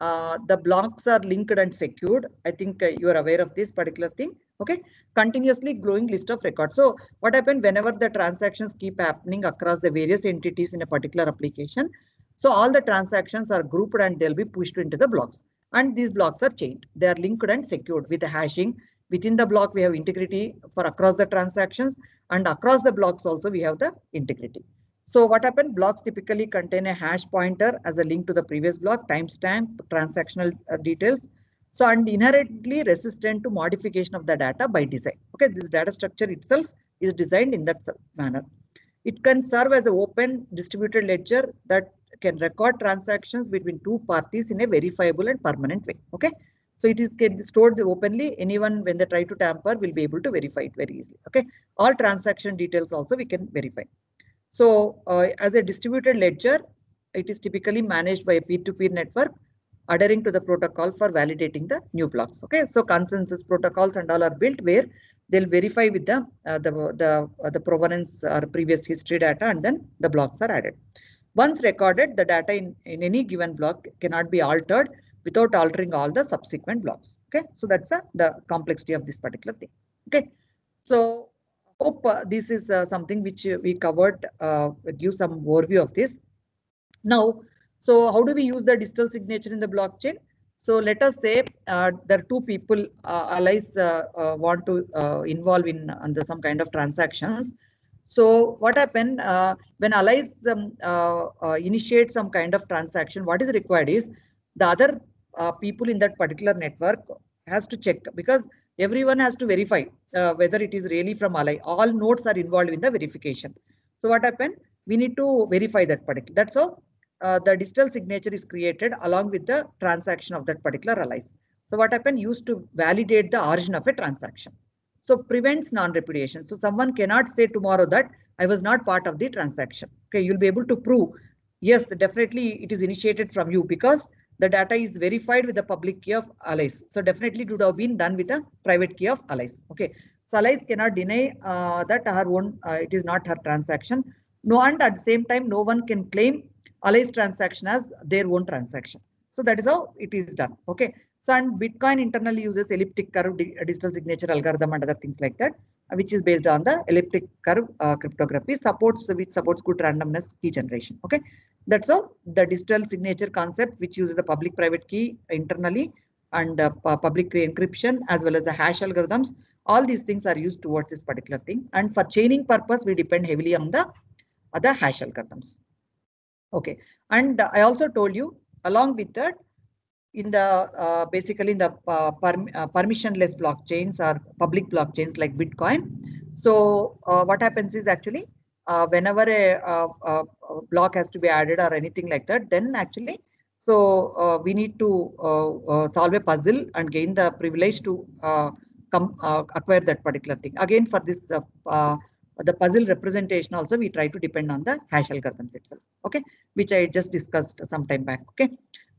Uh, the blocks are linked and secured. I think uh, you are aware of this particular thing. Okay, continuously growing list of records. So what happened whenever the transactions keep happening across the various entities in a particular application? So all the transactions are grouped and they'll be pushed into the blocks. And these blocks are chained. They are linked and secured with the hashing within the block we have integrity for across the transactions and across the blocks also we have the integrity. So what happened? Blocks typically contain a hash pointer as a link to the previous block, timestamp, transactional uh, details. So and inherently resistant to modification of the data by design. Okay, this data structure itself is designed in that manner. It can serve as an open distributed ledger that can record transactions between two parties in a verifiable and permanent way. Okay, so it is can be stored openly. Anyone, when they try to tamper, will be able to verify it very easily. Okay. All transaction details also we can verify. So uh, as a distributed ledger, it is typically managed by a peer-to-peer -peer network adhering to the protocol for validating the new blocks. Okay. So consensus protocols and all are built where they'll verify with the uh, the the uh, the provenance or previous history data and then the blocks are added. Once recorded, the data in, in any given block cannot be altered without altering all the subsequent blocks. Okay, so that's uh, the complexity of this particular thing. Okay, so hope uh, this is uh, something which uh, we covered, give some overview of this. Now, so how do we use the digital signature in the blockchain? So let us say uh, there are two people uh, Alice uh, uh, want to involve in under some kind of transactions. So what happened when Alice um, initiate some kind of transaction? What is required is the other people in that particular network has to check because everyone has to verify uh, whether it is really from Ally. All nodes are involved in the verification. So what happened? We need to verify that particular. That's how uh, the digital signature is created along with the transaction of that particular Alice. So what happened? Used to validate the origin of a transaction. So prevents non-repudiation. So someone cannot say tomorrow that I was not part of the transaction. Okay, you'll be able to prove, yes, definitely it is initiated from you because the data is verified with the public key of Alice. So definitely it would have been done with a private key of Alice. Okay, so Alice cannot deny uh, that her own, uh, it is not her transaction. No, and at the same time, no one can claim Alice transaction as their own transaction. So that is how it is done. Okay. So and Bitcoin internally uses elliptic curve digital signature algorithm and other things like that, which is based on the elliptic curve uh, cryptography supports which supports good randomness key generation. Okay. That's all the digital signature concept, which uses the public private key internally and uh, public key encryption as well as the hash algorithms. All these things are used towards this particular thing. And for chaining purpose, we depend heavily on the other hash algorithms. Okay, and I also told you along with that, in the uh, basically in the uh, uh, permissionless blockchains or public blockchains like Bitcoin. So uh, what happens is actually uh, whenever a, a, a, block has to be added or anything like that, then actually so uh, we need to uh, uh, solve a puzzle and gain the privilege to uh, come acquire that particular thing. Again, for this the puzzle representation also we try to depend on the hash algorithms itself okay which i just discussed some time back okay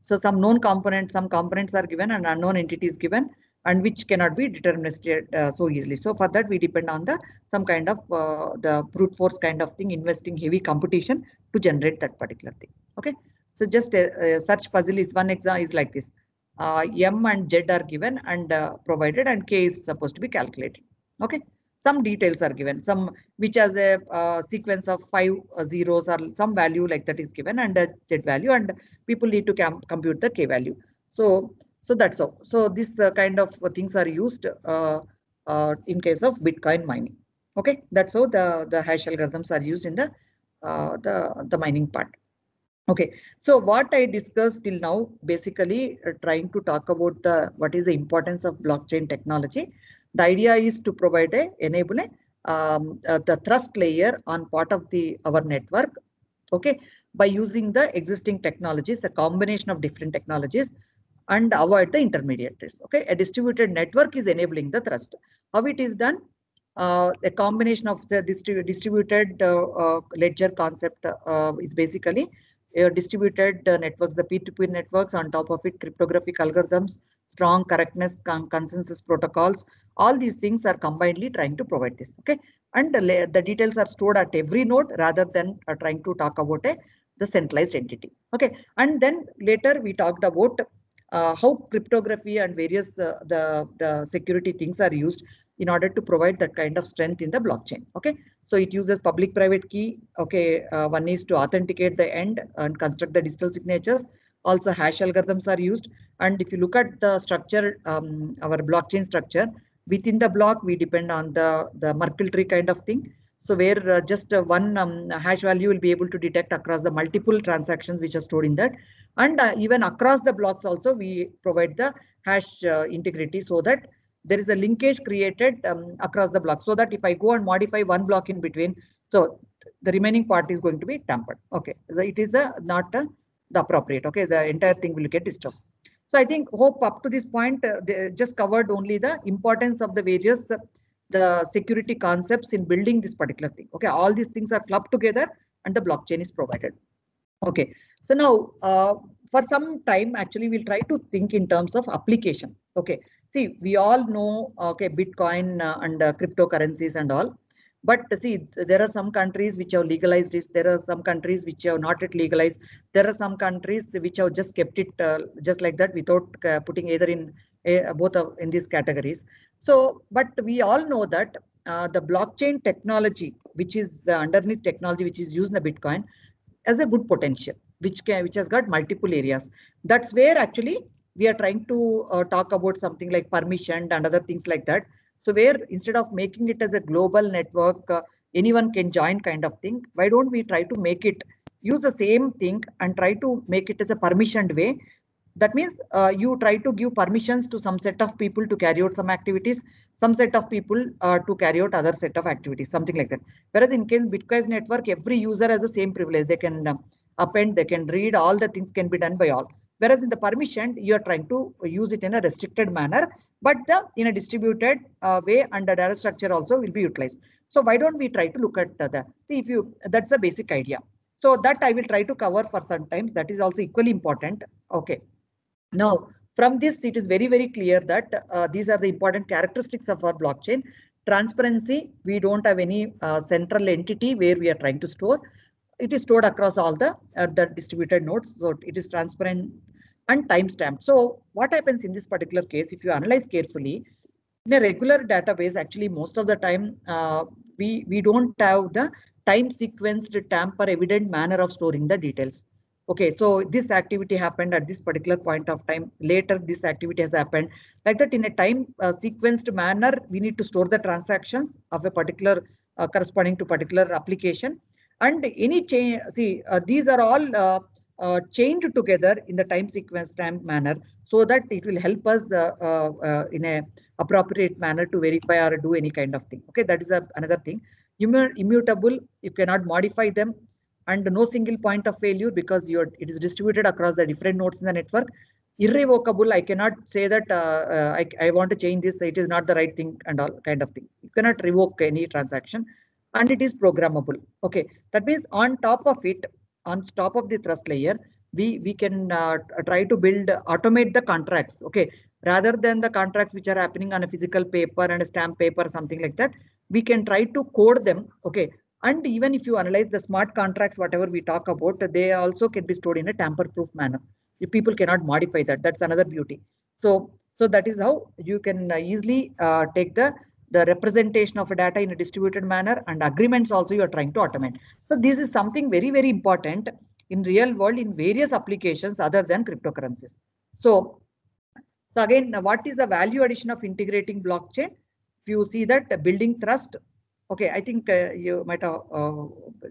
so some known components some components are given and unknown entities given and which cannot be deterministic uh, so easily. So for that we depend on the some kind of uh, the brute force kind of thing investing heavy computation to generate that particular thing. Okay? So just a, a search puzzle is one example is like this. Uh, m and z are given and uh, provided and k is supposed to be calculated. Okay? Some details are given. Some which has a uh, sequence of five uh, zeros or some value like that is given and a z value and people need to compute the k value. So so that's all. So this uh, kind of things are used uh, uh, in case of bitcoin mining. Okay? That's how the the hash algorithms are used in the the the mining part. Okay? So what i discussed till now basically trying to talk about the what is the importance of blockchain technology the idea is to provide a enable a, um, uh, the trust layer on part of the our network. Okay, by using the existing technologies, a combination of different technologies, and avoid the intermediaries. Okay, a distributed network is enabling the trust. How it is done? Uh, a combination of the distribu distributed uh, uh, ledger concept uh, is basically distributed uh, networks, the P2P networks on top of it, cryptographic algorithms, strong correctness con consensus protocols. All these things are combinedly trying to provide this. Okay, and the, the details are stored at every node rather than uh, trying to talk about a the centralized entity. Okay, and then later we talked about uh, how cryptography and various uh, the the security things are used in order to provide that kind of strength in the blockchain. Okay, so it uses public private key. Okay, uh, one is to authenticate the end and construct the digital signatures. Also hash algorithms are used. And if you look at the structure, um, our blockchain structure, within the block, we depend on the, the Merkle tree kind of thing. So where uh, just uh, one um, hash value will be able to detect across the multiple transactions which are stored in that. And uh, even across the blocks also, we provide the hash uh, integrity so that there is a linkage created um, across the block so that if I go and modify one block in between, so the remaining part is going to be tampered. Okay, so it is a, not a, the appropriate. Okay, the entire thing will get disturbed. So I think hope up to this point, uh, they just covered only the importance of the various uh, the security concepts in building this particular thing. Okay, all these things are clubbed together and the blockchain is provided. Okay, so now uh, for some time, actually, we'll try to think in terms of application. Okay, see we all know okay bitcoin uh, and uh, cryptocurrencies and all. But see there are some countries which have legalized this. There are some countries which have not yet legalized. There are some countries which have just kept it uh, just like that without uh, putting either in uh, both of in these categories. So but we all know that uh, the blockchain technology which is the underneath technology which is used in the bitcoin has a good potential which can which has got multiple areas that's where actually we are trying to uh, talk about something like permission and other things like that. So where instead of making it as a global network, uh, anyone can join kind of thing, why don't we try to make it use the same thing and try to make it as a permissioned way That means uh, you try to give permissions to some set of people to carry out some activities, some set of people uh, to carry out other set of activities, something like that. Whereas in case Bitcoin network, every user has the same privilege. They can um, append, they can read, all the things can be done by all. Whereas in the permission, you are trying to use it in a restricted manner, but the in a distributed uh, way the data structure also will be utilized. So why don't we try to look at uh, that? See if you, that's the basic idea. So that I will try to cover for some times. That is also equally important. Okay. Now, from this, it is very, very clear that uh, these are the important characteristics of our blockchain. Transparency, we don't have any uh, central entity where we are trying to store. It is stored across all the, uh, the distributed nodes. So it is transparent and timestamped. So what happens in this particular case, if you analyze carefully, in a regular database, actually most of the time, uh, we, we don't have the time sequenced tamper evident manner of storing the details. Okay, so this activity happened at this particular point of time. Later, this activity has happened. Like that, in a time uh, sequenced manner, we need to store the transactions of a particular uh, corresponding to particular application. And any change, see, uh, these are all uh, uh, chained together in the time sequence time manner so that it will help us uh, in a appropriate manner to verify or do any kind of thing. Okay, that is a, another thing. Immutable, you cannot modify them and no single point of failure because you're, it is distributed across the different nodes in the network. Irrevocable, I cannot say that uh, uh, I, I want to change this, it is not the right thing and all kind of thing. You cannot revoke any transaction and it is programmable. Okay, that means on top of it, on top of the trust layer, we, we can uh, try to build, automate the contracts. Okay, rather than the contracts which are happening on a physical paper and a stamp paper, something like that, we can try to code them. Okay, and even if you analyze the smart contracts, whatever we talk about, they also can be stored in a tamper-proof manner. People cannot modify that, that's another beauty. So, so that is how you can easily uh, take the the representation of a data in a distributed manner and agreements also you are trying to automate. So this is something very, very important in real world in various applications other than cryptocurrencies. So, so again, what is the value addition of integrating blockchain? If you see that building trust, okay, I think uh, you might have uh,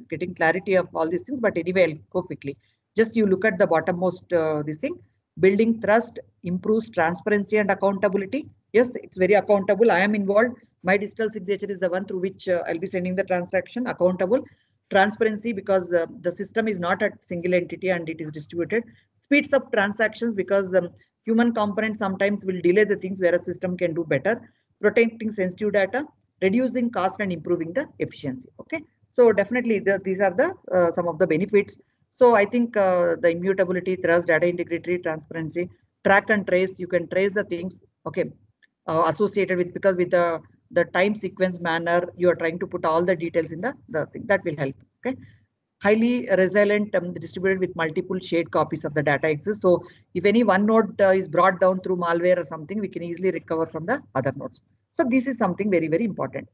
getting clarity of all these things, but anyway, I'll go quickly. Just you look at the bottommost uh, this thing, building trust improves transparency and accountability. Yes, it's very accountable. I am involved. My digital signature is the one through which uh, I'll be sending the transaction accountable. Transparency because uh, the system is not a single entity and it is distributed. Speeds up transactions because um, human component sometimes will delay the things where a system can do better. Protecting sensitive data, reducing cost and improving the efficiency. Okay, so definitely the, these are the uh, some of the benefits. So I think uh, the immutability, trust, data integrity, transparency, track and trace. You can trace the things. Okay, uh, associated with because with the the time sequence manner you are trying to put all the details in the the thing that will help. Okay, highly resilient um, distributed with multiple shared copies of the data exists. So if any one node uh, is brought down through malware or something, we can easily recover from the other nodes. So this is something very, very important.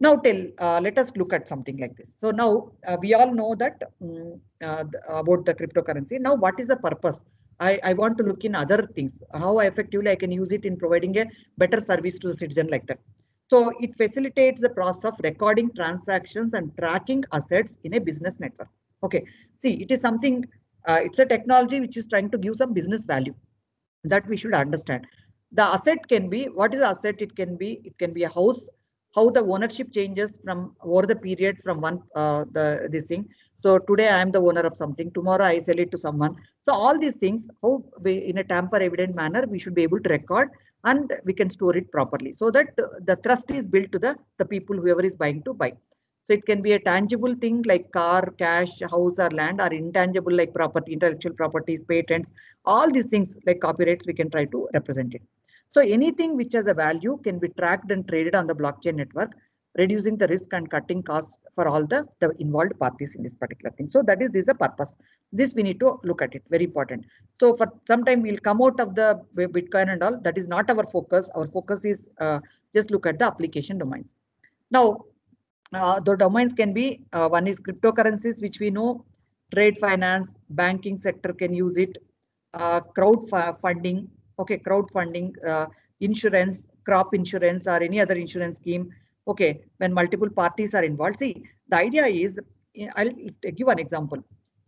Now tell, uh, let us look at something like this. So now uh, we all know that um, uh, about the cryptocurrency. Now what is the purpose? I, I want to look in other things, how effectively I can use it in providing a better service to the citizen like that. So it facilitates the process of recording transactions and tracking assets in a business network. Okay, see, it is something, uh, it's a technology which is trying to give some business value that we should understand the asset can be what is the asset? It can be it can be a house. How the ownership changes from over the period from one uh, the this thing. So today i am the owner of something tomorrow i sell it to someone. So all these things how we, in a tamper evident manner we should be able to record and we can store it properly. So that the trust is built to the the people whoever is buying to buy. So it can be a tangible thing like car, cash, house or land or intangible like property, intellectual properties, patents, all these things like copyrights, we can try to represent it. So anything which has a value can be tracked and traded on the blockchain network, reducing the risk and cutting costs for all the, the involved parties in this particular thing. So that is this is a purpose. This we need to look at it. Very important. So for some time we'll come out of the Bitcoin and all. That is not our focus. Our focus is uh, just look at the application domains. Now uh, the domains can be uh, one is cryptocurrencies, which we know trade finance, banking sector can use it, uh, crowd funding, okay crowdfunding uh, insurance crop insurance or any other insurance scheme okay when multiple parties are involved see the idea is i'll give an example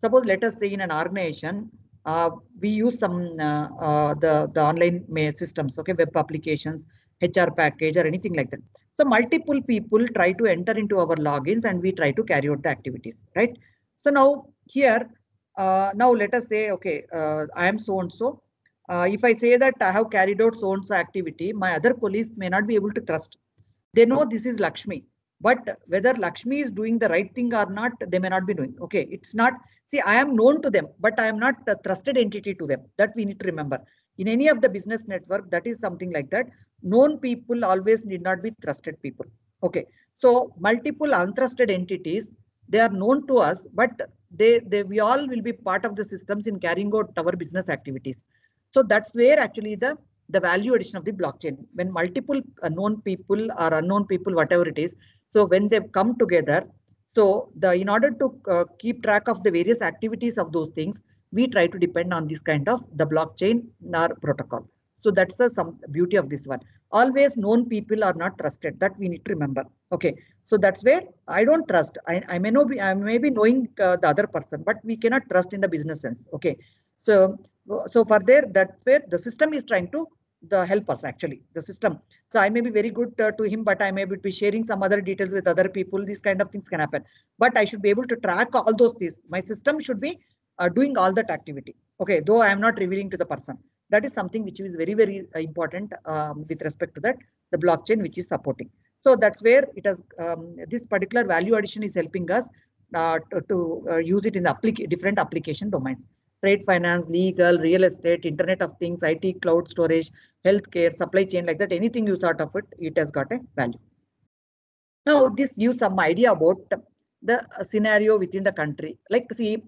suppose let us say in an organization uh, we use some uh, uh, the the online systems, okay, web applications, HR package or anything like that. So multiple people try to enter into our logins and we try to carry out the activities, right? So now here, uh, now let us say, okay, uh, I am so and so. Uh, if I say that I have carried out so and so activity, my other colleagues may not be able to trust. They know this is Lakshmi, but whether Lakshmi is doing the right thing or not, they may not be doing. Okay, it's not. See, I am known to them, but I am not a trusted entity to them. That we need to remember. In any of the business network, that is something like that. Known people always need not be trusted people. Okay, so multiple untrusted entities, they are known to us, but they, they we all will be part of the systems in carrying out our business activities. So that's where actually the the value addition of the blockchain when multiple known people or unknown people whatever it is so when they come together so the in order to uh, keep track of the various activities of those things we try to depend on this kind of the blockchain or protocol. So that's the some beauty of this one. Always known people are not trusted. That we need to remember. Okay. So that's where i don't trust. I, I may know be i may be knowing uh, the other person but we cannot trust in the business sense. Okay. So so for there that where the system is trying to the help us actually the system. So i may be very good uh, to him but i may be sharing some other details with other people. These kind of things can happen. But i should be able to track all those things. My system should be uh, doing all that activity. Okay though i am not revealing to the person. That is something which is very very uh, important um, with respect to that the blockchain which is supporting. So that's where it has um, this particular value addition is helping us uh, to, to uh, use it in the applica different application domains trade finance, legal, real estate, Internet of Things, IT, cloud storage, healthcare, supply chain, like that, anything you sort of it, it has got a value. Now, this gives some idea about the scenario within the country. Like, see,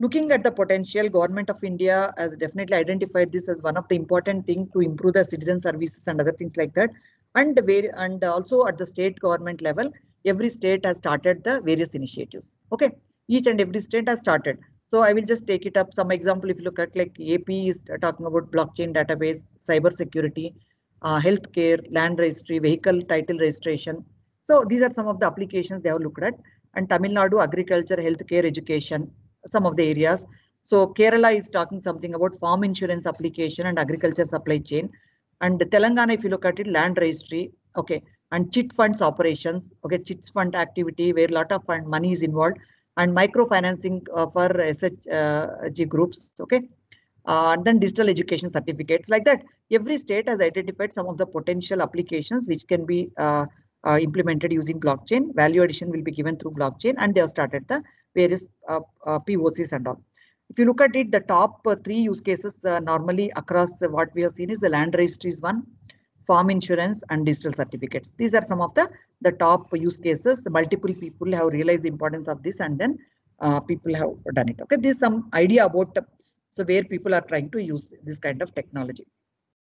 looking at the potential, government of India has definitely identified this as one of the important thing to improve the citizen services and other things like that. And and also at the state government level, every state has started the various initiatives. Okay, each and every state has started. So I will just take it up some example. If you look at like AP is talking about blockchain database, cyber security, uh, healthcare, land registry, vehicle title registration. So these are some of the applications they have looked at. And Tamil Nadu, agriculture, healthcare, education, some of the areas. So Kerala is talking something about farm insurance application and agriculture supply chain. And Telangana, if you look at it, land registry, okay, and chit funds operations, okay, chit fund activity where a lot of fund money is involved and microfinancing uh, for SHG groups. Okay. Uh, and then digital education certificates like that. Every state has identified some of the potential applications which can be uh, uh, implemented using blockchain. Value addition will be given through blockchain and they have started the various uh, uh, POCs and all. If you look at it, the top three use cases normally across what we have seen is the land registries one, farm insurance and digital certificates. These are some of the, the top use cases. Multiple people have realized the importance of this and then uh, people have done it. Okay, this is some idea about so where people are trying to use this kind of technology.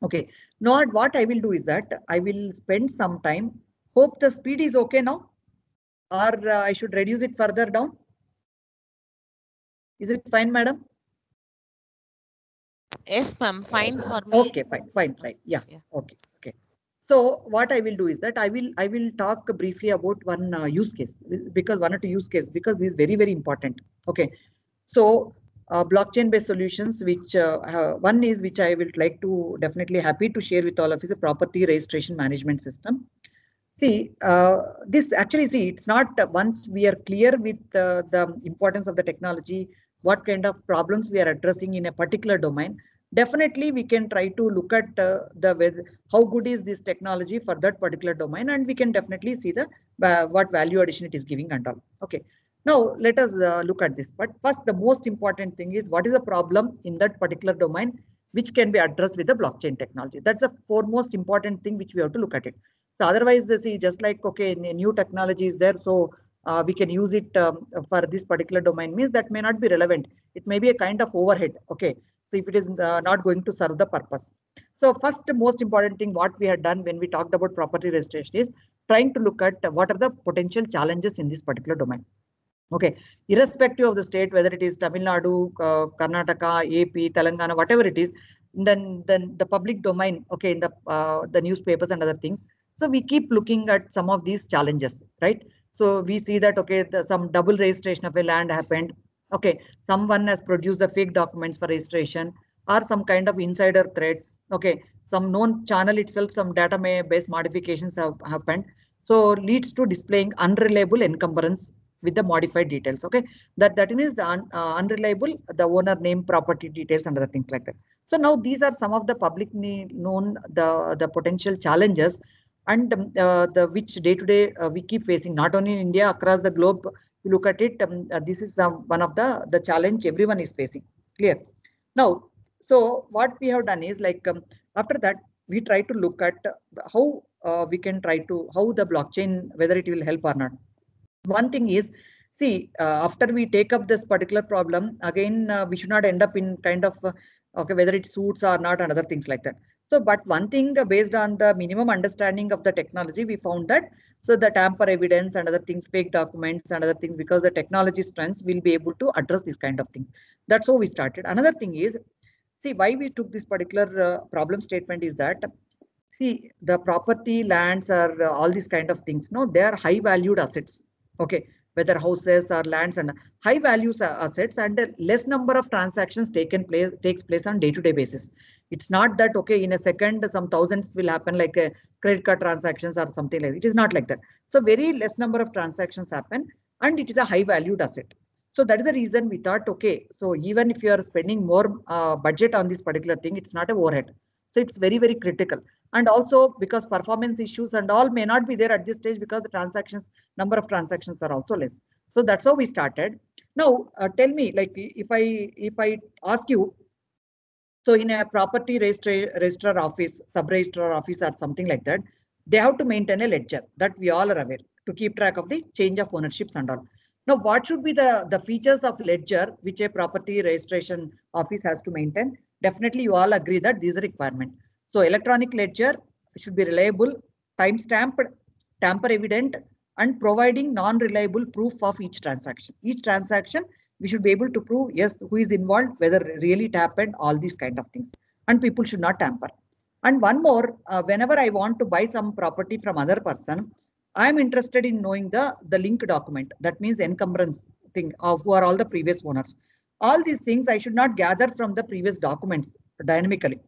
Okay, now what I will do is that I will spend some time. Hope the speed is okay now or uh, I should reduce it further down. Is it fine, madam? Yes, ma'am. Fine for me. Okay, fine, fine, fine. Yeah. yeah. Okay. So what I will do is that I will I will talk briefly about one uh, use case because one or two use case because this is very very important. Okay. So uh, blockchain based solutions which uh, one is which I will like to definitely happy to share with all of is a property registration management system. See, uh, this actually see it's not once we are clear with uh, the importance of the technology, what kind of problems we are addressing in a particular domain, definitely we can try to look at uh, the how good is this technology for that particular domain and we can definitely see the uh, what value addition it is giving and all. Okay. Now let us uh, look at this. But first the most important thing is what is the problem in that particular domain which can be addressed with the blockchain technology? That's the foremost important thing which we have to look at it. So otherwise they see just like okay new technology is there so uh, we can use it um, for this particular domain means that may not be relevant. It may be a kind of overhead. Okay so if it is uh, not going to serve the purpose. So first, most important thing what we had done when we talked about property registration is trying to look at what are the potential challenges in this particular domain. Okay, irrespective of the state, whether it is Tamil Nadu, uh, Karnataka, AP, Telangana, whatever it is, then then the public domain, okay, in the uh, the newspapers and other things. So we keep looking at some of these challenges, right? So we see that okay, the, some double registration of a land happened Okay, someone has produced the fake documents for registration or some kind of insider threats. Okay, some known channel itself, some database modifications have happened. So leads to displaying unreliable encumbrance with the modified details. Okay, that that means the un, uh, unreliable, the owner name, property details, and other things like that. So now these are some of the publicly known the the potential challenges and um, uh, the which day to day uh, we keep facing not only in India across the globe. You look at it, um, uh, this is the one of the the challenge everyone is facing. Clear. Now, so what we have done is like um, after that we try to look at how uh, we can try to how the blockchain whether it will help or not one thing is see uh, after we take up this particular problem again uh, we should not end up in kind of uh, okay whether it suits or not and other things like that so but one thing uh, based on the minimum understanding of the technology we found that so the tamper evidence and other things fake documents and other things because the technology strengths will be able to address this kind of thing that's how we started. Another thing is see why we took this particular uh, problem statement is that see the property lands are uh, all these kind of things no they are high valued assets okay? Whether houses or lands and high values assets and less number of transactions taken place takes place on day to day basis it's not that okay in a second some thousands will happen like a credit card transactions or something like that. it is not like that. So very less number of transactions happen and it is a high valued asset so that is the reason we thought okay so even if you are spending more uh, budget on this particular thing it's not a overhead. So it's very very critical. And also because performance issues and all may not be there at this stage because the transactions number of transactions are also less. So that's how we started. Now uh, tell me like if i if i ask you so in a property registrar, office sub registrar office or something like that they have to maintain a ledger that we all are aware to keep track of the change of ownerships and all. Now what should be the the features of ledger which a property registration office has to maintain? Definitely you all agree that these are requirement. So electronic ledger should be reliable, time-stamped, tamper-evident, and providing non-reliable proof of each transaction. Each transaction, we should be able to prove, yes, who is involved, whether really it happened, all these kind of things. And people should not tamper. And one more, uh, whenever I want to buy some property from other person, I'm interested in knowing the, the link document. That means encumbrance thing of who are all the previous owners. All these things I should not gather from the previous documents dynamically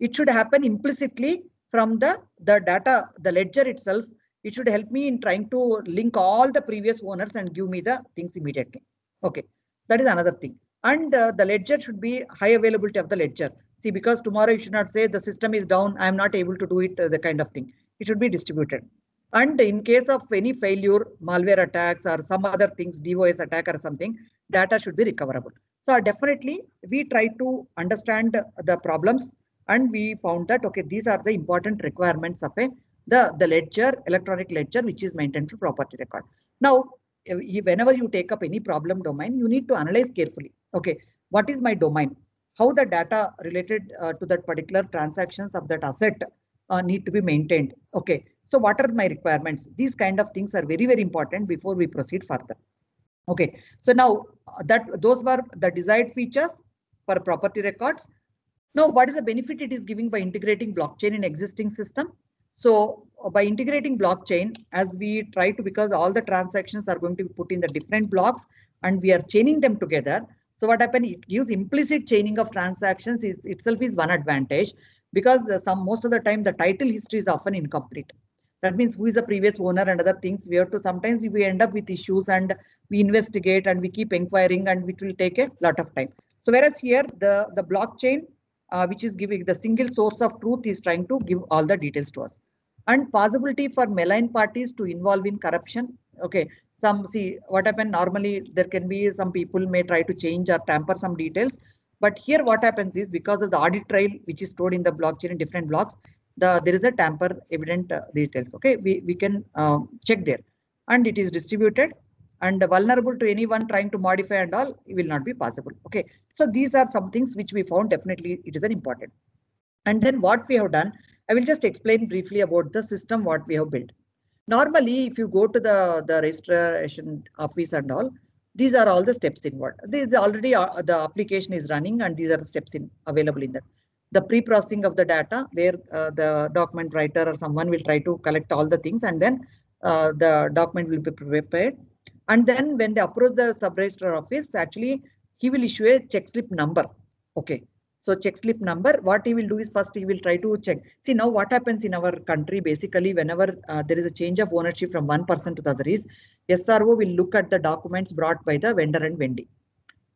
it should happen implicitly from the, the data, the ledger itself. It should help me in trying to link all the previous owners and give me the things immediately. Okay, that is another thing. And uh, the ledger should be high availability of the ledger. See, because tomorrow you should not say the system is down, I'm not able to do it, uh, the kind of thing. It should be distributed. And in case of any failure, malware attacks or some other things, DOS attack or something, data should be recoverable. So definitely we try to understand the problems and we found that okay these are the important requirements of a the the ledger electronic ledger which is maintained for property record now whenever you take up any problem domain you need to analyze carefully. Okay what is my domain? How the data related uh, to that particular transactions of that asset uh, need to be maintained? Okay so what are my requirements? These kind of things are very very important before we proceed further. Okay so now uh, that those were the desired features for property records. Now, what is the benefit it is giving by integrating blockchain in existing system? So uh, by integrating blockchain, as we try to, because all the transactions are going to be put in the different blocks and we are chaining them together. So what happened, it gives implicit chaining of transactions is itself is one advantage because some most of the time the title history is often incomplete. That means who is the previous owner and other things. We have to sometimes we end up with issues and we investigate and we keep inquiring and it will take a lot of time. So whereas here the, the blockchain uh, which is giving the single source of truth is trying to give all the details to us and possibility for malign parties to involve in corruption. Okay some see what happened normally there can be some people may try to change or tamper some details. But here what happens is because of the audit trail which is stored in the blockchain in different blocks the there is a tamper evident uh, details. Okay we we can uh, check there. And it is distributed and vulnerable to anyone trying to modify and all it will not be possible. Okay so these are some things which we found definitely it is an important. And then what we have done i will just explain briefly about the system what we have built normally if you go to the the registration office and all these are all the steps involved these already the application is running and these are the steps in available in that the pre-processing of the data where uh, the document writer or someone will try to collect all the things and then uh, the document will be prepared And then when they approach the sub-registrar office, actually he will issue a check slip number. Okay. So check slip number, what he will do is first he will try to check. See now what happens in our country basically whenever uh, there is a change of ownership from one person to the other is SRO will look at the documents brought by the vendor and vendee.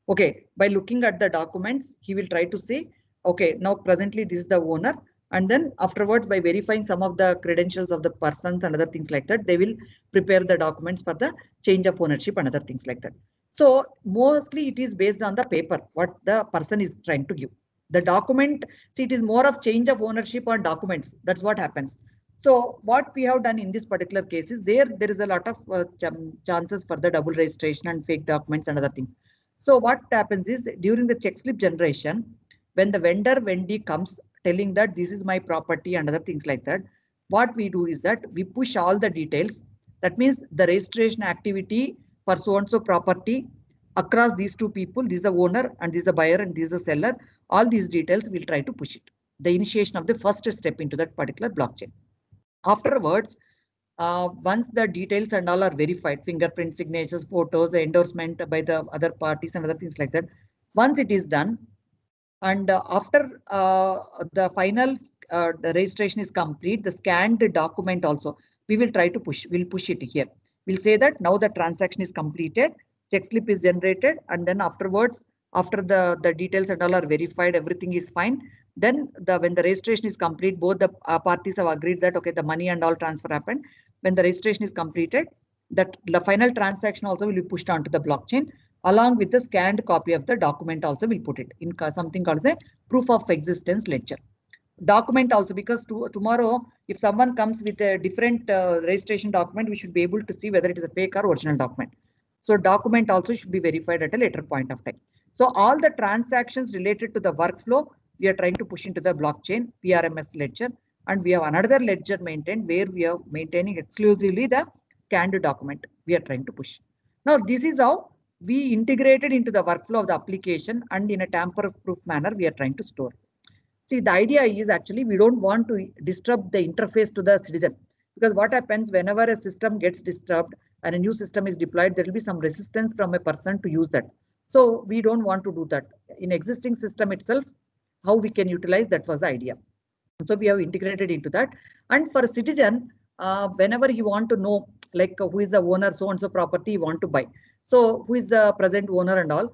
Okay, by looking at the documents, he will try to say, okay, now presently this is the owner. And then afterwards, by verifying some of the credentials of the persons and other things like that, they will prepare the documents for the change of ownership and other things like that. So mostly it is based on the paper, what the person is trying to give. The document, see, it is more of change of ownership on documents. That's what happens. So what we have done in this particular case is there, there is a lot of uh, ch chances for the double registration and fake documents and other things. So what happens is during the check slip generation, when the vendor vendee comes telling that this is my property and other things like that, what we do is that we push all the details. That means the registration activity for so and so property across these two people, this is the owner and this is the buyer and this is the seller. All these details we'll try to push it. The initiation of the first step into that particular blockchain. Afterwards, uh, once the details and all are verified, fingerprint signatures, photos, the endorsement by the other parties and other things like that. Once it is done, and uh, after uh, the final uh, the registration is complete, the scanned document also, we will try to push, we'll push it here. We'll say that now the transaction is completed, check slip is generated, and then afterwards, after the, the details and all are verified, everything is fine. Then the when the registration is complete, both the uh, parties have agreed that okay, the money and all transfer happened. When the registration is completed, that the final transaction also will be pushed onto the blockchain along with the scanned copy of the document also will put it in something called the proof of existence ledger. Document also because to, tomorrow if someone comes with a different uh, registration document, we should be able to see whether it is a fake or original document. So document also should be verified at a later point of time. So all the transactions related to the workflow, we are trying to push into the blockchain PRMS ledger. And we have another ledger maintained where we are maintaining exclusively the scanned document we are trying to push. Now, this is how we integrated into the workflow of the application and in a tamper-proof manner, we are trying to store. See, the idea is actually we don't want to disrupt the interface to the citizen because what happens whenever a system gets disturbed and a new system is deployed, there will be some resistance from a person to use that. So we don't want to do that. In existing system itself, how we can utilize that was the idea. So we have integrated into that. And for a citizen, uh, whenever you want to know like uh, who is the owner, so and so property you want to buy. So who is the present owner and all,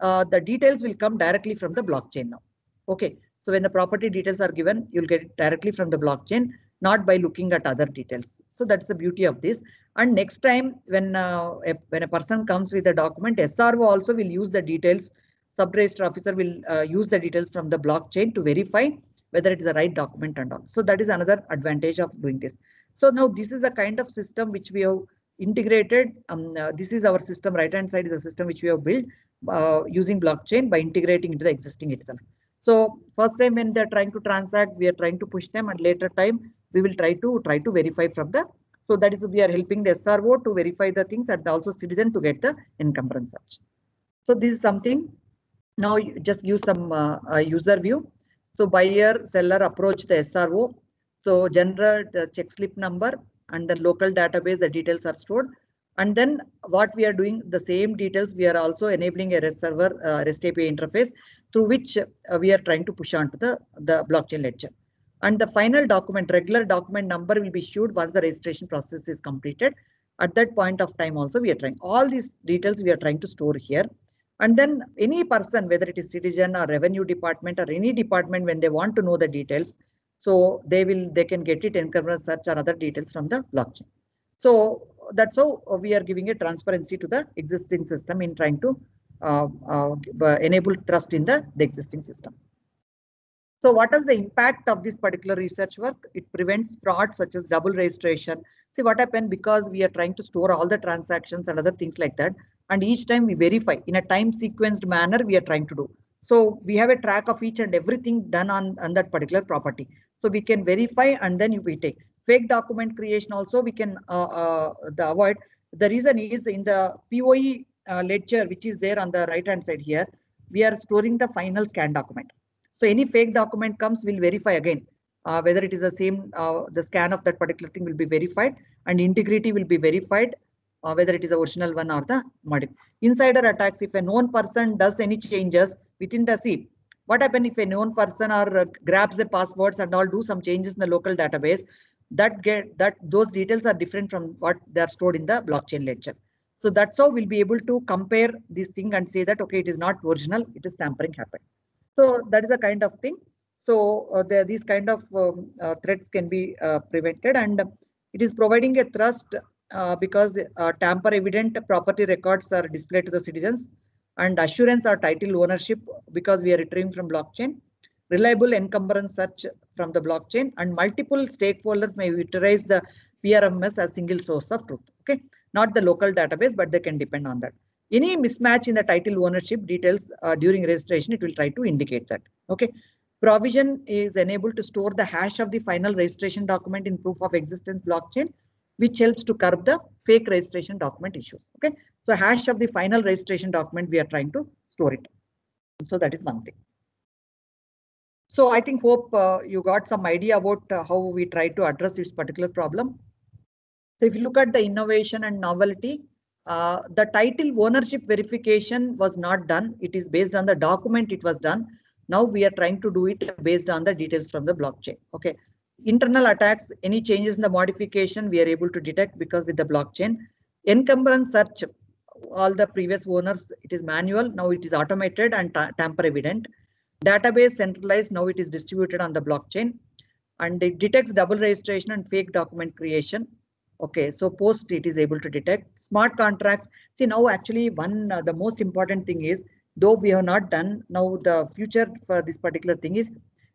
uh, the details will come directly from the blockchain now. Okay, so when the property details are given, you'll get it directly from the blockchain, not by looking at other details. So that's the beauty of this. And next time when uh, a, when a person comes with a document, SRO also will use the details. Sub-register officer will uh, use the details from the blockchain to verify whether it is the right document and all. So that is another advantage of doing this. So now this is the kind of system which we have integrated. Um, uh, this is our system. Right hand side is a system which we have built uh, using blockchain by integrating into the existing itself. So first time when they're trying to transact, we are trying to push them, and later time we will try to try to verify from the. So that is we are helping the SRO to verify the things and also citizen to get the encumbrance search. So this is something. Now just use some uh, uh, user view. So buyer seller approach the SRO. So generate the check slip number and the local database, the details are stored. And then what we are doing, the same details, we are also enabling a REST server, uh, REST API interface through which uh, we are trying to push onto the, the blockchain ledger. And the final document, regular document number will be issued once the registration process is completed. At that point of time also, we are trying all these details we are trying to store here. And then any person, whether it is citizen or revenue department or any department, when they want to know the details, so they will they can get it in encumbrance search or other details from the blockchain. So that's how we are giving a transparency to the existing system in trying to uh, uh, enable trust in the, the existing system. So what is the impact of this particular research work? It prevents fraud such as double registration. See what happened because we are trying to store all the transactions and other things like that. And each time we verify in a time sequenced manner we are trying to do. So we have a track of each and everything done on, on that particular property. So we can verify and then if we take fake document creation also we can uh, uh, the avoid. The reason is in the POE uh, ledger, which is there on the right hand side here, we are storing the final scan document. So any fake document comes, we'll verify again uh, whether it is the same, uh, the scan of that particular thing will be verified and integrity will be verified. uh, whether it is the original one or the modified. Insider attacks, if a known person does any changes within the seed, what happens if a known person or uh, grabs the passwords and all do some changes in the local database, that get that those details are different from what they are stored in the blockchain ledger. So that's how we'll be able to compare this thing and say that, okay, it is not original, it is tampering happened. So that is a kind of thing. So uh, these kind of um, uh, threats can be uh, prevented and it is providing a trust uh, because uh, tamper evident property records are displayed to the citizens and assurance or title ownership because we are retrieving from blockchain reliable encumbrance search from the blockchain and multiple stakeholders may utilize the PRMS as a single source of truth. Okay, not the local database, but they can depend on that. Any mismatch in the title ownership details uh, during registration, it will try to indicate that. Okay, provision is enabled to store the hash of the final registration document in proof of existence blockchain, which helps to curb the fake registration document issues. Okay, so hash of the final registration document, we are trying to store it. So that is one thing. So I think hope uh, you got some idea about uh, how we try to address this particular problem. So if you look at the innovation and novelty, uh, the title ownership verification was not done. It is based on the document it was done. Now we are trying to do it based on the details from the blockchain. Okay. Internal attacks, any changes in the modification, we are able to detect because with the blockchain. Encumbrance search, all the previous owners, it is manual. Now it is automated and tamper evident database centralized now it is distributed on the blockchain and it detects double registration and fake document creation okay so post it is able to detect smart contracts see now actually one uh, the most important thing is though we have not done now the future for this particular thing is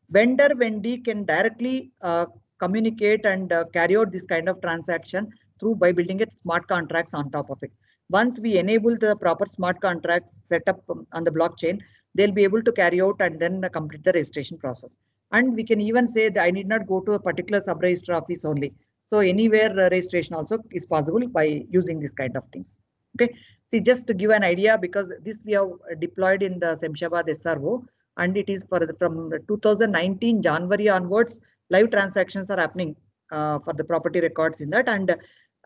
vendor vendee can directly uh, communicate and uh, carry out this kind of transaction through by building it smart contracts on top of it once we enable the proper smart contracts set up um, on the blockchain they'll be able to carry out and then complete the registration process. And we can even say that I need not go to a particular sub-register office only. So anywhere uh, registration also is possible by using this kind of things. Okay. See, just to give an idea, because this we have deployed in the Shamshabad SRO, and it is for from 2019 January onwards, live transactions are happening uh, for the property records in that. And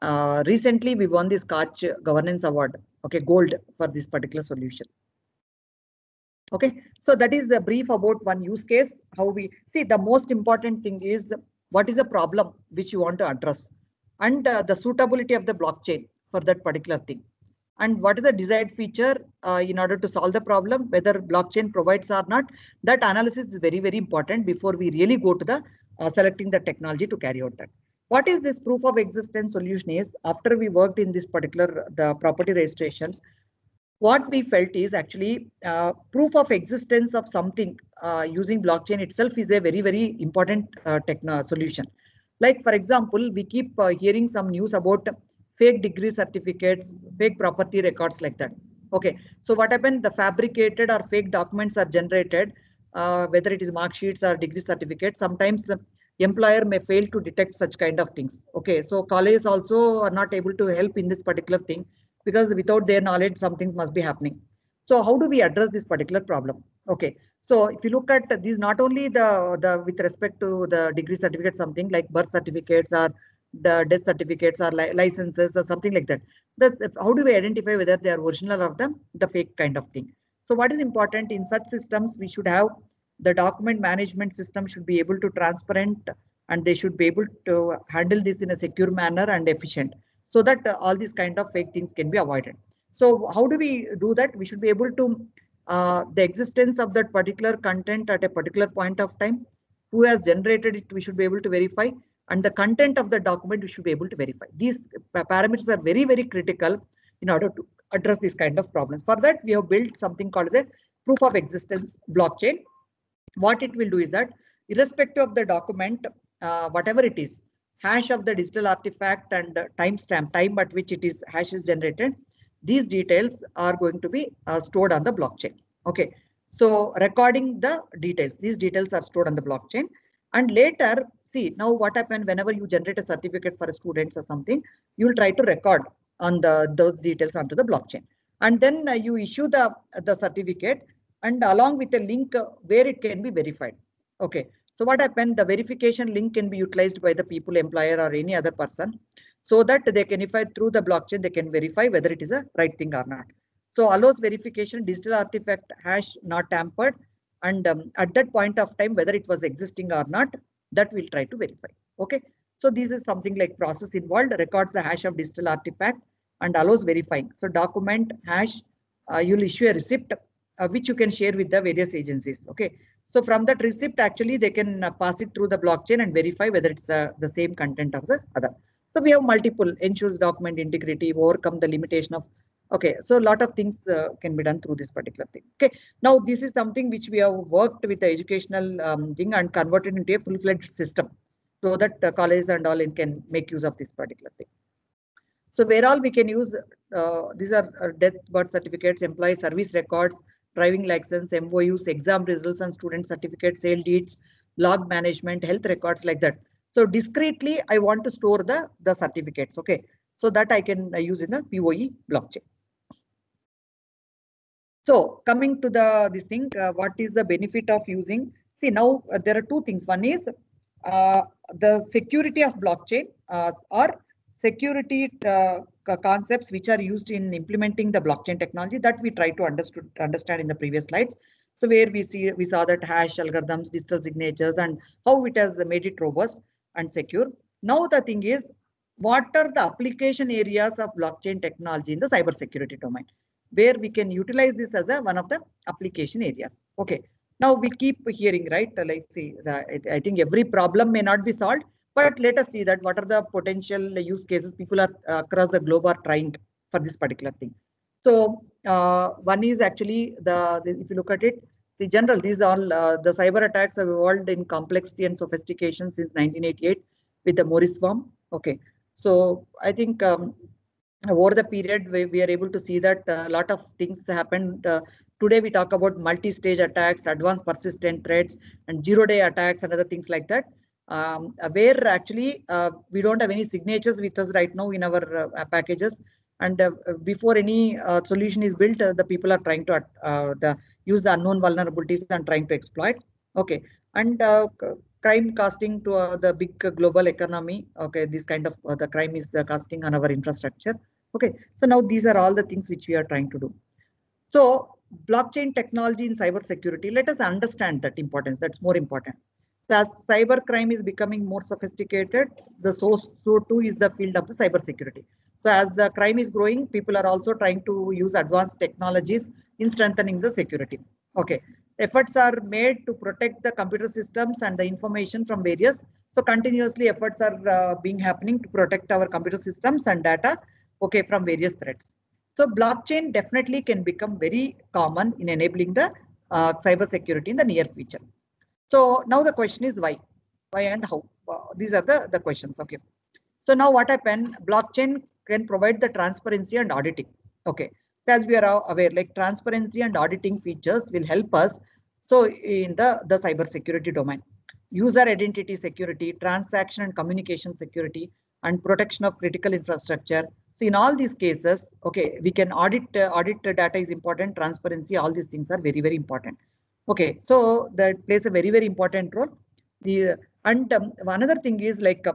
uh, recently we won this SKOCH Governance Award, okay, gold for this particular solution. Okay, so that is a brief about one use case. How we see the most important thing is what is the problem which you want to address and uh, the suitability of the blockchain for that particular thing. And what is the desired feature uh, in order to solve the problem, whether blockchain provides or not. That analysis is very, very important before we really go to the uh, selecting the technology to carry out that. What is this proof of existence solution is after we worked in this particular the property registration, what we felt is actually uh, proof of existence of something uh, using blockchain itself is a very, very important uh, techno solution. Like, for example, we keep uh, hearing some news about fake degree certificates, fake property records like that. Okay, so what happened? The fabricated or fake documents are generated, uh, whether it is mark sheets or degree certificates. Sometimes the employer may fail to detect such kind of things. Okay, so colleges also are not able to help in this particular thing because without their knowledge, some things must be happening. So how do we address this particular problem? Okay, so if you look at these, not only the, the with respect to the degree certificate, something like birth certificates or the death certificates or li licenses or something like that. How do we identify whether they are original or the, the fake kind of thing? So what is important in such systems, we should have the document management system should be able to transparent and they should be able to handle this in a secure manner and efficient so that uh, all these kind of fake things can be avoided. So how do we do that? We should be able to uh, the existence of that particular content at a particular point of time, who has generated it, we should be able to verify, and the content of the document we should be able to verify. These parameters are very, very critical in order to address these kind of problems. For that, we have built something called as a proof of existence blockchain. What it will do is that irrespective of the document, uh, whatever it is, hash of the digital artifact and timestamp, time at which it is hash is generated, these details are going to be uh, stored on the blockchain. Okay, so recording the details, these details are stored on the blockchain. And later, see now what happened whenever you generate a certificate for a student or something, you will try to record on the those details onto the blockchain. And then uh, you issue the, the certificate and along with a link uh, where it can be verified. Okay, so what happened? The verification link can be utilized by the people, employer or any other person. So that they can if I through the blockchain, they can verify whether it is a right thing or not. So allows verification digital artifact hash not tampered and um, at that point of time whether it was existing or not that we'll try to verify. Okay. So this is something like process involved records the hash of digital artifact and allows verifying. So document hash uh, you'll issue a receipt uh, which you can share with the various agencies. Okay. So from that receipt actually they can uh, pass it through the blockchain and verify whether it's uh, the same content of the other. So we have multiple ensures document integrity, overcome the limitation of Okay, so a lot of things uh, can be done through this particular thing. Okay, now this is something which we have worked with the educational um, thing and converted into a full-fledged system so that uh, colleges and all can make use of this particular thing. So where all we can use, uh, these are uh, death birth certificates, employee service records, driving license, MOUs, exam results and student certificates, sale deeds, log management, health records like that. So discreetly, I want to store the, the certificates. Okay, so that I can uh, use in the POE blockchain. So coming to the this thing, uh, what is the benefit of using? See now uh, there are two things. One is uh, the security of blockchain uh, or security uh, concepts which are used in implementing the blockchain technology that we try to understand in the previous slides. So where we see we saw that hash algorithms, digital signatures, and how it has made it robust and secure. Now the thing is, what are the application areas of blockchain technology in the cybersecurity domain? where we can utilize this as a one of the application areas. Okay. Now we keep hearing, right? Let's see. The, I think every problem may not be solved, but let us see that what are the potential use cases people are uh, across the globe are trying for this particular thing. So uh, one is actually the, the, if you look at it, see general these all uh, the cyber attacks have evolved in complexity and sophistication since 1988 with the Morris worm. Okay, so I think um, over the period we, we are able to see that a lot of things happened. Uh, today we talk about multi-stage attacks advanced persistent threats and zero day attacks and other things like that. Um, where actually uh, we don't have any signatures with us right now in our uh, packages. And uh, before any uh, solution is built uh, the people are trying to the, use the unknown vulnerabilities and trying to exploit okay and crime casting to uh, the big global economy. Okay, this kind of uh, the crime is uh, costing on our infrastructure. Okay, so now these are all the things which we are trying to do. So blockchain technology in cyber security, let us understand that importance. That's more important. So as cyber crime is becoming more sophisticated, the source so too is the field of the cyber security. So as the crime is growing, people are also trying to use advanced technologies in strengthening the security. Okay, efforts are made to protect the computer systems and the information from various. So continuously efforts are uh, being happening to protect our computer systems and data okay, from various threats. So blockchain definitely can become very common in enabling the uh, cyber security in the near future. So now the question is why, why and how. Uh, these are the, the questions. Okay. So now what happened? Blockchain can provide the transparency and auditing. Okay. So as we are aware, like transparency and auditing features will help us. So in the, the cyber security domain, user identity security, transaction and communication security, and protection of critical infrastructure, so in all these cases, okay, we can audit, uh, audit data is important, transparency, all these things are very, very important. Okay, so that plays a very, very important role. The And um, another thing is like uh,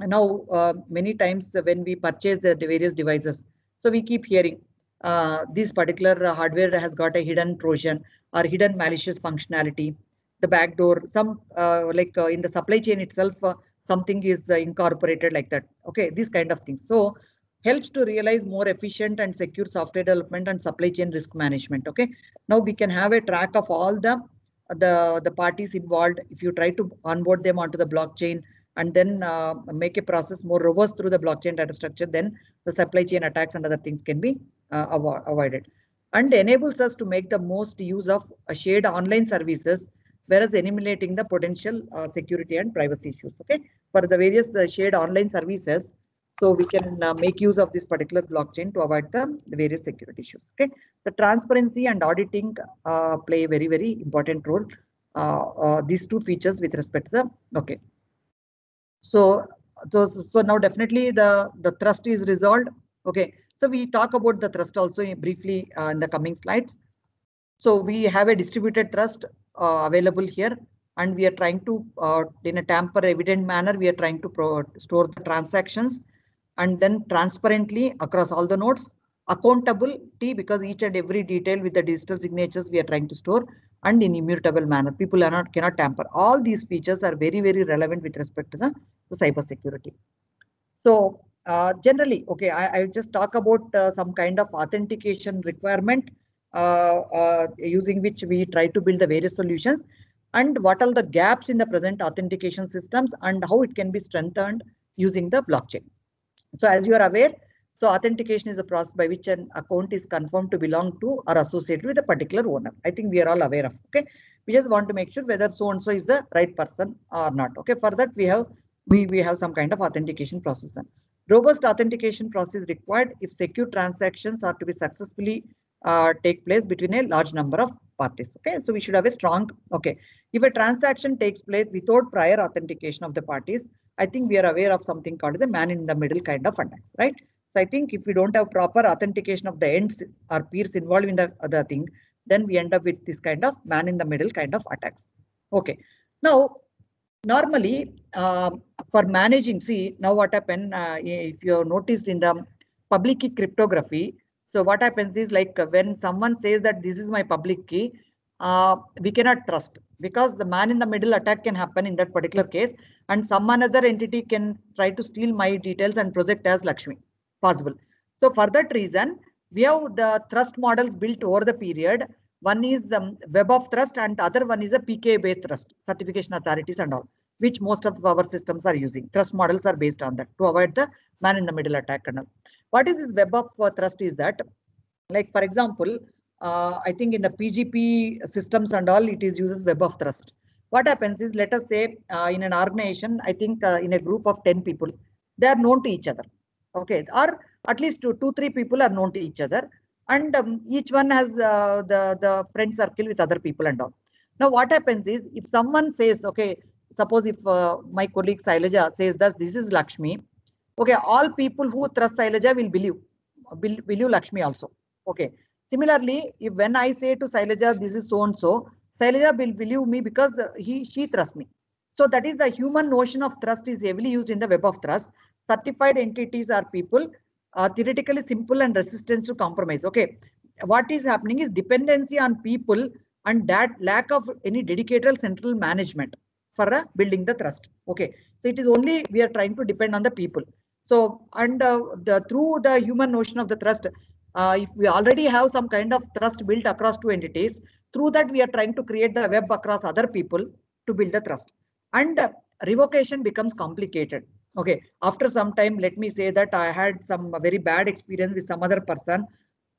now uh, many times when we purchase the various devices, so we keep hearing uh, this particular hardware has got a hidden Trojan or hidden malicious functionality, the backdoor, some uh, like uh, in the supply chain itself, uh, something is incorporated like that. Okay, these kind of things. So helps to realize more efficient and secure software development and supply chain risk management. Okay, now we can have a track of all the the the parties involved. If you try to onboard them onto the blockchain and then uh, make a process more robust through the blockchain data structure, then the supply chain attacks and other things can be uh, avoided and enables us to make the most use of shared online services whereas eliminating the potential uh, security and privacy issues okay for the various uh, shared online services so we can uh, make use of this particular blockchain to avoid the, the, various security issues. Okay, the transparency and auditing uh, play a very very important role. These two features with respect to the okay. So so so now definitely the the trust is resolved. Okay, so we talk about the trust also briefly uh, in the coming slides. So we have a distributed trust uh, available here and we are trying to in a tamper evident manner we are trying to store the transactions and then transparently across all the nodes, accountability because each and every detail with the digital signatures we are trying to store and in immutable manner. People are not cannot tamper. All these features are very, very relevant with respect to the, the cyber security. So uh, generally, okay, I, I just talk about uh, some kind of authentication requirement uh, uh, using which we try to build the various solutions and what are the gaps in the present authentication systems and how it can be strengthened using the blockchain. So as you are aware, so authentication is a process by which an account is confirmed to belong to or associated with a particular owner. I think we are all aware of. Okay, we just want to make sure whether so and so is the right person or not. Okay, for that we have we we have some kind of authentication process done. Robust authentication process required if secure transactions are to be successfully uh, take place between a large number of parties. Okay, so we should have a strong. Okay, if a transaction takes place without prior authentication of the parties, I think we are aware of something called as a man in the middle kind of attacks, right? So I think if we don't have proper authentication of the ends or peers involved in the other thing, then we end up with this kind of man in the middle kind of attacks. Okay. Now, normally uh, for managing, see now what happened, uh, if you noticed in the public key cryptography, so what happens is like when someone says that this is my public key, uh, we cannot trust because the man in the middle attack can happen in that particular case and some another entity can try to steal my details and project as Lakshmi possible. So for that reason, we have the trust models built over the period. One is the web of trust and the other one is a based trust, certification authorities and all, which most of our systems are using. Trust models are based on that to avoid the man in the middle attack and all. What is this web of uh, trust is that, like for example, uh, I think in the PGP systems and all, it is uses web of trust. What happens is, let us say uh, in an organization, I think uh, in a group of 10 people, they are known to each other okay or at least two, two three people are known to each other and um, each one has uh, the the friend circle with other people and all. Now what happens is if someone says okay suppose if uh, my colleague Sailaja says that this is Lakshmi okay all people who trust Sailaja will believe will believe Lakshmi also. Okay. Similarly if when I say to Sailaja this is so and so Sailaja will believe me because he she trusts me. So that is the human notion of trust is heavily used in the web of trust. Certified entities are people uh, theoretically simple and resistance to compromise. Okay, what is happening is dependency on people and that lack of any dedicated central management for uh, building the trust. Okay, so it is only we are trying to depend on the people. So and uh, the through the human notion of the trust, uh, if we already have some kind of trust built across two entities, through that we are trying to create the web across other people to build the trust. And uh, revocation becomes complicated okay after some time let me say that i had some very bad experience with some other person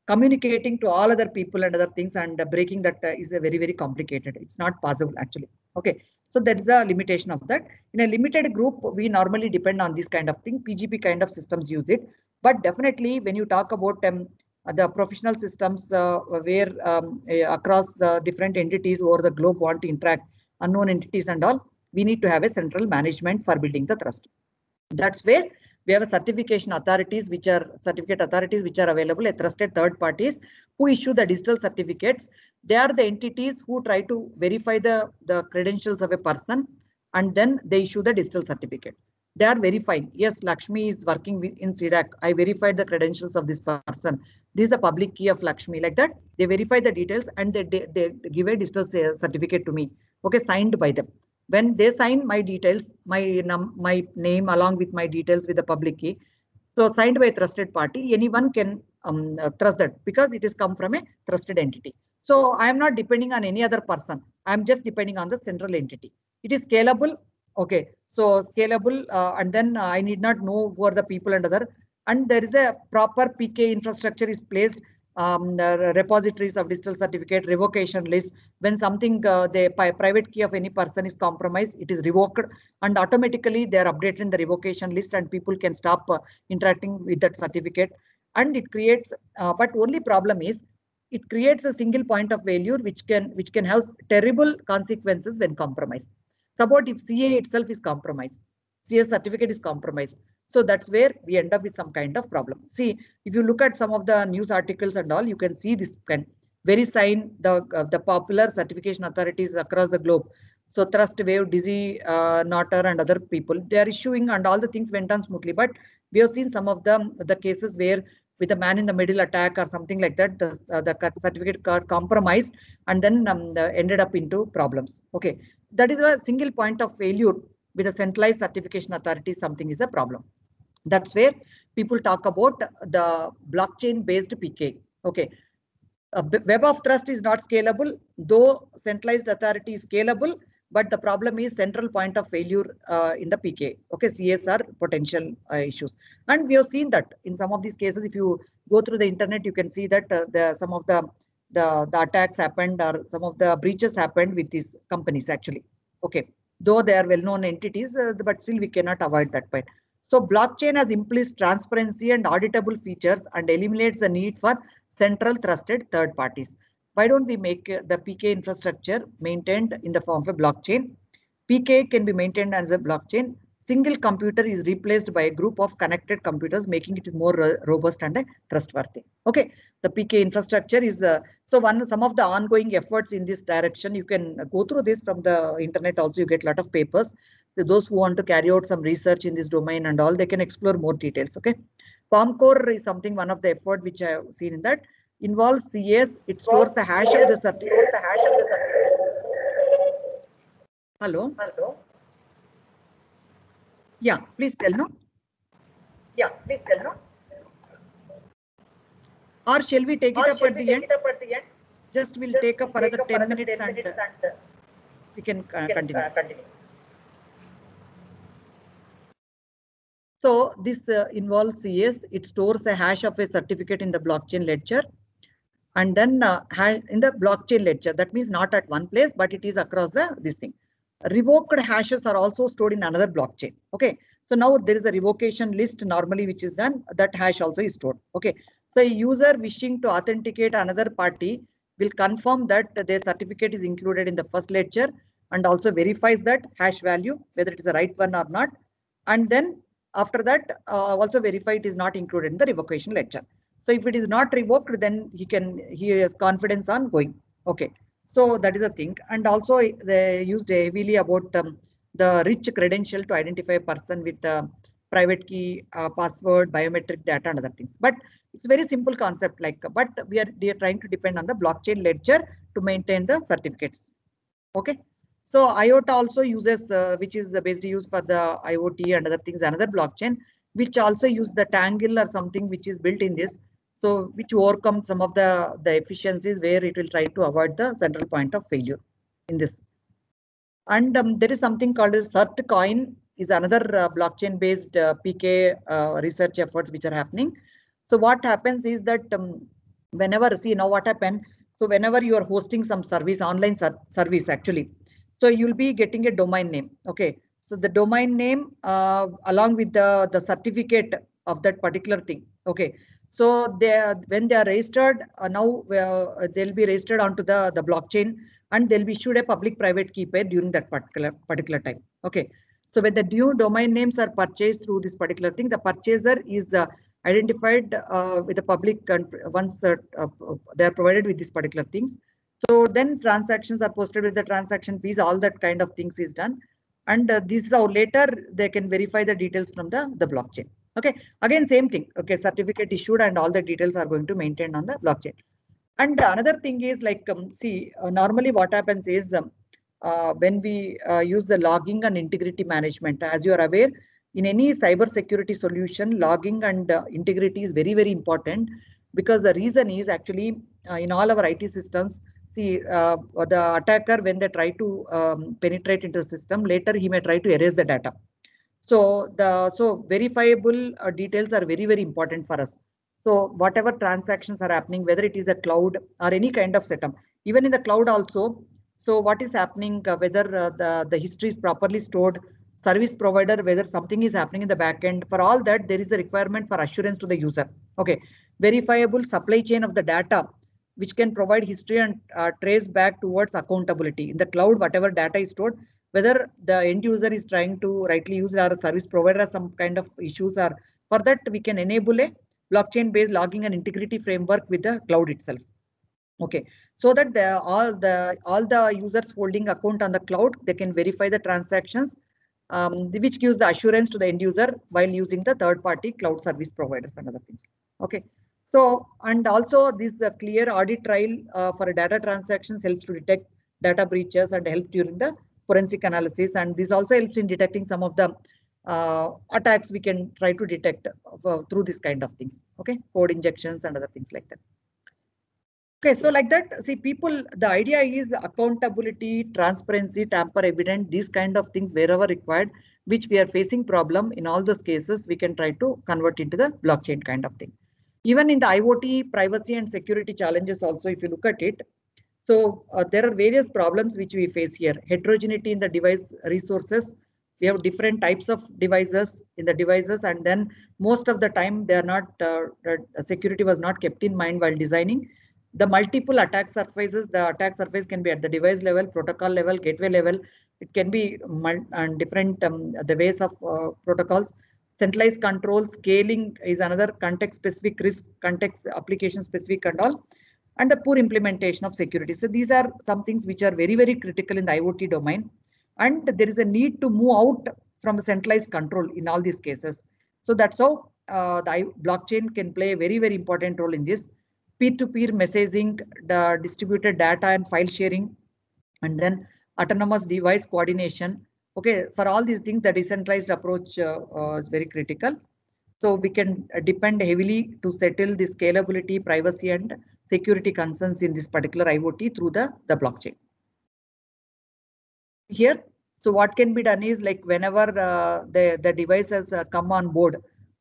communicating to all other people and other things and breaking that uh, is a very very complicated. It's not possible actually. Okay so there is a limitation of that. In a limited group we normally depend on this kind of thing. Pgp kind of systems use it. But definitely when you talk about um, the professional systems uh, where um, across the different entities over the globe want to interact unknown entities and all we need to have a central management for building the trust that's where we have a certification authorities, which are certificate authorities, which are available at trusted third parties who issue the digital certificates. They are the entities who try to verify the, the credentials of a person and then they issue the digital certificate. They are verifying. Yes, Lakshmi is working in CDAC. I verified the credentials of this person. This is the public key of Lakshmi. Like that, they verify the details and they, they, they give a digital certificate to me. Okay, signed by them when they sign my details, my my name along with my details with the public key, so signed by a trusted party, anyone can um, uh, trust that because it is come from a trusted entity. So I am not depending on any other person. I am just depending on the central entity. It is scalable. Okay. So scalable uh, and then uh, I need not know who are the people and other. And there is a proper PK infrastructure is placed um, repositories of digital certificate, revocation list. When something, uh, the private key of any person is compromised, it is revoked and automatically they are updated in the revocation list and people can stop uh, interacting with that certificate. And it creates, uh, but only problem is it creates a single point of failure which can which can have terrible consequences when compromised. Suppose if CA itself is compromised, CA certificate is compromised. So that's where we end up with some kind of problem. See, if you look at some of the news articles and all, you can see this can VeriSign the uh, the popular certification authorities across the globe. So Trustwave, Dizzy, uh, Notter and other people, they are issuing and all the things went on smoothly. But we have seen some of the, the cases where with a man in the middle attack or something like that, the, uh, the certificate got compromised and then um, the ended up into problems. Okay, that is a single point of failure with a centralized certification authority, something is a problem. That's where people talk about the blockchain based PK. Okay, a web of trust is not scalable, though centralized authority is scalable, but the problem is central point of failure uh, in the PK. Okay, CSR potential uh, issues. And we have seen that in some of these cases, if you go through the internet, you can see that uh, the, some of the, the, the attacks happened or some of the breaches happened with these companies actually. Okay, though they are well-known entities, uh, but still we cannot avoid that point. So blockchain has implicit transparency and auditable features and eliminates the need for central trusted third parties. Why don't we make uh, the PK infrastructure maintained in the form of a blockchain? PK can be maintained as a blockchain. Single computer is replaced by a group of connected computers, making it more robust and trustworthy. Okay, the PK infrastructure is uh, so one some of the ongoing efforts in this direction. You can go through this from the internet. Also, you get a lot of papers. So those who want to carry out some research in this domain and all, they can explore more details. Okay, Pomcor is something one of the effort which I have seen in that involves CS. It stores the hash of the certificate. Hello. Hello. Yeah, please tell no. Yeah, please tell no. Or shall we take it up at the end? Just we'll take up another 10 minutes and uh, we can uh, continue. So this uh, involves yes, It stores a hash of a certificate in the blockchain ledger. And then uh, in the blockchain ledger, that means not at one place, but it is across the this thing. Revoked hashes are also stored in another blockchain. Okay. So now there is a revocation list normally which is done. That hash also is stored. Okay. So a user wishing to authenticate another party will confirm that their certificate is included in the first ledger and also verifies that hash value, whether it is the right one or not. And then after that, uh, also verify it is not included in the revocation ledger. So if it is not revoked, then he can he has confidence on going. Okay. So that is a thing. And also they used heavily about um, the rich credential to identify a person with the private key, uh, password, biometric data, and other things. But it's very simple concept like, but we are, we are trying to depend on the blockchain ledger to maintain the certificates. Okay. So IOTA also uses, uh, which is the best use for the IoT and other things, another blockchain, which also use the Tangle or something which is built in this. So which overcome some of the, the efficiencies where it will try to avoid the central point of failure in this. And um, there is something called as CertCoin is another uh, blockchain based uh, PK uh, research efforts which are happening. So what happens is that um, whenever, see now what happened, so whenever you are hosting some service, online ser service actually, so you'll be getting a domain name. Okay. So the domain name uh, along with the, the certificate of that particular thing. Okay. So they are, when they are registered, uh, now uh, they'll be registered onto the, the blockchain and they'll be issued a public private key pair during that particular particular time. Okay. So when the new domain names are purchased through this particular thing, the purchaser is the identified uh, with the public once uh, uh, they are provided with these particular things. So then transactions are posted with the transaction fees, all that kind of things is done. And uh, this is how later they can verify the details from the, the blockchain. Okay, again, same thing. Okay, certificate issued and all the details are going to maintain on the blockchain. And another thing is like, um, see, uh, normally what happens is um, uh, when we uh, use the logging and integrity management, as you are aware, in any cyber security solution, logging and uh, integrity is very, very important because the reason is actually uh, in all our IT systems, see uh, the attacker when they try to um, penetrate into the system later he may try to erase the data so the so verifiable uh, details are very very important for us. So whatever transactions are happening whether it is a cloud or any kind of setup even in the cloud also so what is happening uh, whether uh, the the history is properly stored service provider whether something is happening in the backend for all that there is a requirement for assurance to the user. Okay. Verifiable supply chain of the data which can provide history and uh, trace back towards accountability. In the cloud, whatever data is stored, whether the end user is trying to rightly use our service provider some kind of issues are for that we can enable a blockchain based logging and integrity framework with the cloud itself. Okay, so that the, all the all the users holding account on the cloud, they can verify the transactions, um, which gives the assurance to the end user while using the third party cloud service providers and other things. Okay, so and also this uh, clear audit trail uh, for data transactions helps to detect data breaches and help during the forensic analysis. And this also helps in detecting some of the uh, attacks we can try to detect uh, through this kind of things. Okay, code injections and other things like that. Okay, so like that, see people, the idea is accountability, transparency, tamper evident, these kind of things wherever required, which we are facing problem in all those cases, we can try to convert into the blockchain kind of thing. Even in the IoT privacy and security challenges also, if you look at it, so uh, there are various problems which we face here. Heterogeneity in the device resources. We have different types of devices in the devices and then most of the time they are not, uh, security was not kept in mind while designing the multiple attack surfaces, the attack surface can be at the device level, protocol level, gateway level. It can be and different um, the ways of uh, protocols. Centralized control scaling is another context specific risk, context application specific and all. And the poor implementation of security. So these are some things which are very, very critical in the IoT domain. And there is a need to move out from centralized control in all these cases. So that's how uh, the blockchain can play a very, very important role in this peer-to-peer messaging, the distributed data and file sharing, and then autonomous device coordination. Okay, for all these things, the decentralized approach uh, uh, is very critical. So we can depend heavily to settle the scalability, privacy, and security concerns in this particular IoT through the, the blockchain. Here, so what can be done is like whenever uh, the, the device has uh, come on board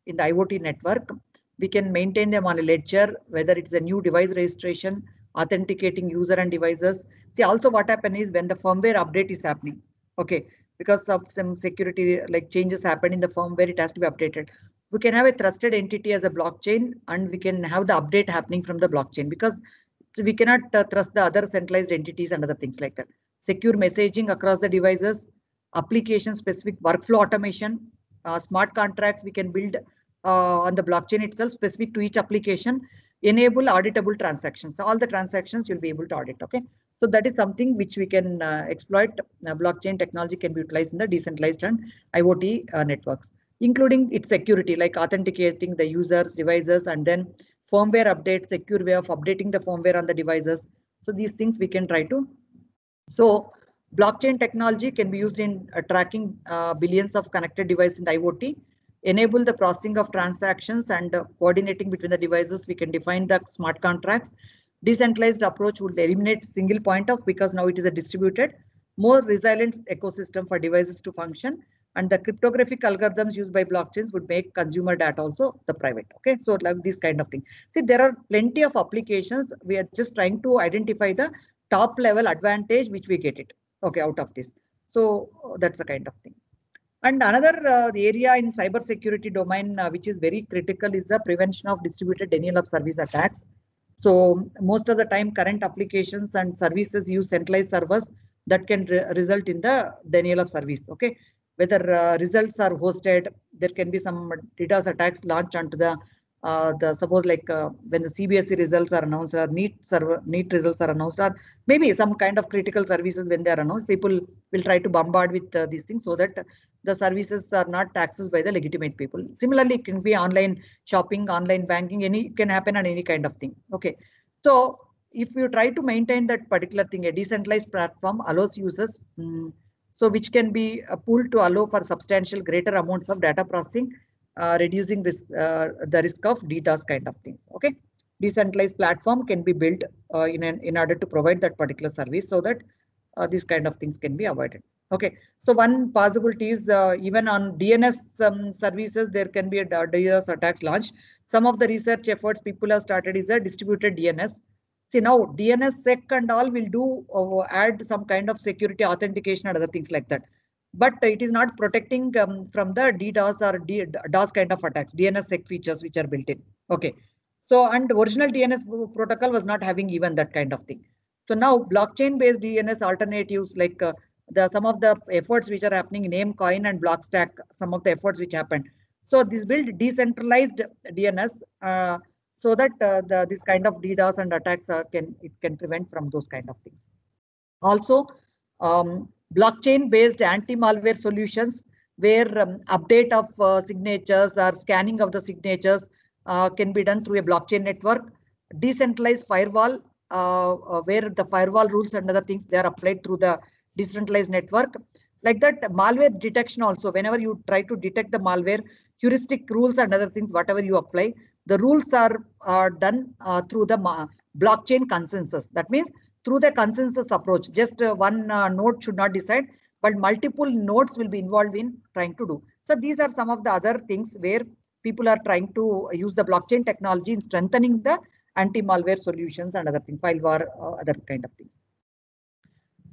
in the IoT network, we can maintain them on a ledger, whether it's a new device registration, authenticating user and devices. See, also what happen is when the firmware update is happening, okay, because of some security like changes happen in the firmware, it has to be updated. We can have a trusted entity as a blockchain and we can have the update happening from the blockchain because we cannot uh, trust the other centralized entities and other things like that. Secure messaging across the devices, application specific workflow automation, uh, smart contracts we can build uh, on the blockchain itself specific to each application enable auditable transactions. So all the transactions you'll be able to audit okay? So that is something which we can uh, exploit. Uh, blockchain technology can be utilized in the decentralized and iot uh, networks including its security like authenticating the users devices and then firmware update secure way of updating the firmware on the devices so these things we can try to so blockchain technology can be used in uh, tracking uh, billions of connected devices in the iot enable the processing of transactions and uh, coordinating between the devices. We can define the smart contracts. Decentralized approach would eliminate single point of because now it is a distributed, more resilient ecosystem for devices to function. And the cryptographic algorithms used by blockchains would make consumer data also the private. Okay, so like this kind of thing. See, there are plenty of applications. We are just trying to identify the top level advantage which we get it. Okay, out of this. So that's the kind of thing. And another uh, area in cyber security domain, uh, which is very critical, is the prevention of distributed denial of service attacks. So most of the time, current applications and services use centralized servers that can re result in the denial of service. Okay, whether uh, results are hosted, there can be some DDoS attacks launched onto the uh, the suppose like uh, when the CBSE results are announced or NEET server NEET results are announced or maybe some kind of critical services when they are announced, people will try to bombard with uh, these things so that the services are not accessed by the legitimate people. Similarly, it can be online shopping, online banking, any can happen on any kind of thing. Okay, so if you try to maintain that particular thing, a decentralized platform allows users, um, so which can be a pool to allow for substantial greater amounts of data processing uh, reducing risk, uh, the risk of DDoS kind of things. Okay, decentralized platform can be built uh, in an, in order to provide that particular service so that uh, these kind of things can be avoided. Okay, so one possibility is uh, even on DNS um, services there can be a DDoS attacks launched. Some of the research efforts people have started is a distributed DNS. See now DNS sec and all will do uh, add some kind of security authentication and other things like that but it is not protecting um, from the DDoS or D DOS kind of attacks, DNSSEC features which are built in. Okay. So, and original DNS protocol was not having even that kind of thing. So now blockchain based DNS alternatives like uh, the some of the efforts which are happening in Namecoin and Blockstack, some of the efforts which happened. So this build decentralized DNS. Uh, so that uh, the, this kind of DDoS and attacks can it can prevent from those kind of things. Also, um, blockchain-based anti-malware solutions where um, update of uh, signatures or scanning of the signatures uh, can be done through a blockchain network. Decentralized firewall, uh, uh, where the firewall rules and other things they are applied through the decentralized network. Like that, malware detection also. Whenever you try to detect the malware, heuristic rules and other things, whatever you apply, the rules are, are done uh, through the blockchain consensus. That means through the consensus approach, just uh, one uh, node should not decide, but multiple nodes will be involved in trying to do. So these are some of the other things where people are trying to use the blockchain technology in strengthening the anti-malware solutions and other things, file war, uh, other kind of things.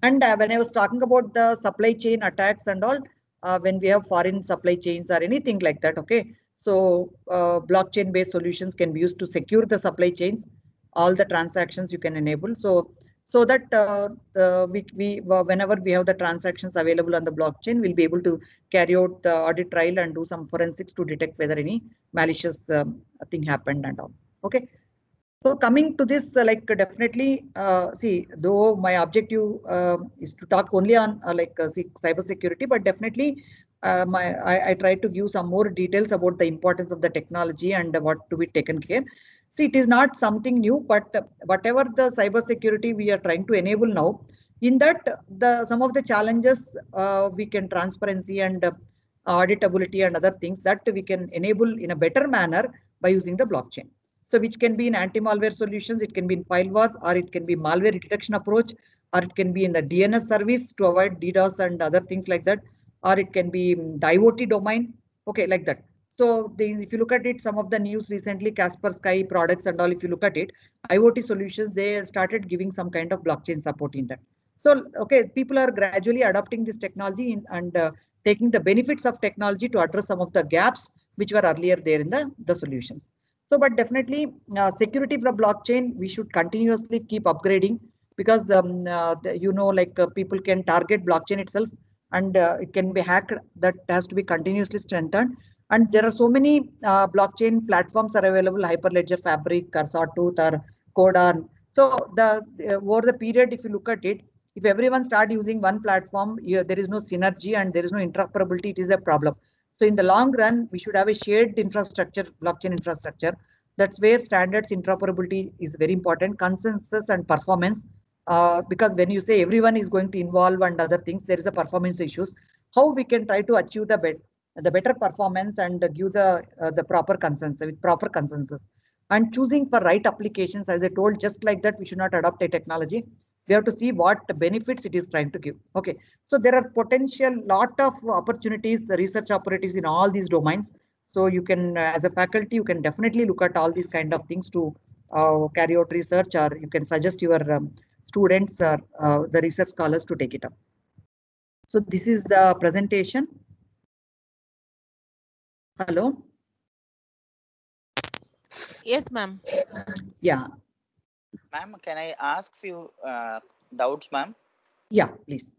And uh, when I was talking about the supply chain attacks and all, uh, when we have foreign supply chains or anything like that, okay. So uh, blockchain based solutions can be used to secure the supply chains, all the transactions you can enable. So so that uh, the, we, we whenever we have the transactions available on the blockchain, we'll be able to carry out the audit trial and do some forensics to detect whether any malicious um, thing happened and all. Okay. So coming to this, uh, like definitely, uh, see, though my objective uh, is to talk only on uh, like uh, cyber security, but definitely uh, my I, I try to give some more details about the importance of the technology and what to be taken care. See, it is not something new, but whatever the cyber security we are trying to enable now, in that the some of the challenges uh, we can transparency and uh, auditability and other things that we can enable in a better manner by using the blockchain. So which can be in anti-malware solutions, it can be in firewalls, or it can be malware detection approach, or it can be in the DNS service to avoid DDoS and other things like that, or it can be the IoT domain, okay, like that. So they, if you look at it, some of the news recently, Kaspersky products and all, if you look at it, IoT solutions, they started giving some kind of blockchain support in that. So, okay, people are gradually adopting this technology in, and uh, taking the benefits of technology to address some of the gaps which were earlier there in the, the solutions. So, but definitely uh, security for blockchain, we should continuously keep upgrading because, um, uh, the, you know, like uh, people can target blockchain itself and uh, it can be hacked that has to be continuously strengthened and there are so many uh, blockchain platforms are available, Hyperledger Fabric, or Sawtooth, or Corda. So the uh, over the period, if you look at it, if everyone start using one platform, yeah, there is no synergy and there is no interoperability, it is a problem. So in the long run, we should have a shared infrastructure, blockchain infrastructure. That's where standards interoperability is very important, consensus and performance. Uh, because when you say everyone is going to involve and other things, there is a performance issues. How we can try to achieve the best the better performance and give the uh, the proper consensus with proper consensus. And choosing for right applications as i told just like that we should not adopt a technology. We have to see what benefits it is trying to give. Okay. So there are potential lot of opportunities research opportunities in all these domains. So you can uh, as a faculty you can definitely look at all these kind of things to uh, carry out research or you can suggest your um, students or uh, the research scholars to take it up so this is the presentation Hello? Yes, ma'am. Yeah. Ma'am, can I ask few uh, doubts, ma'am? Yeah, please.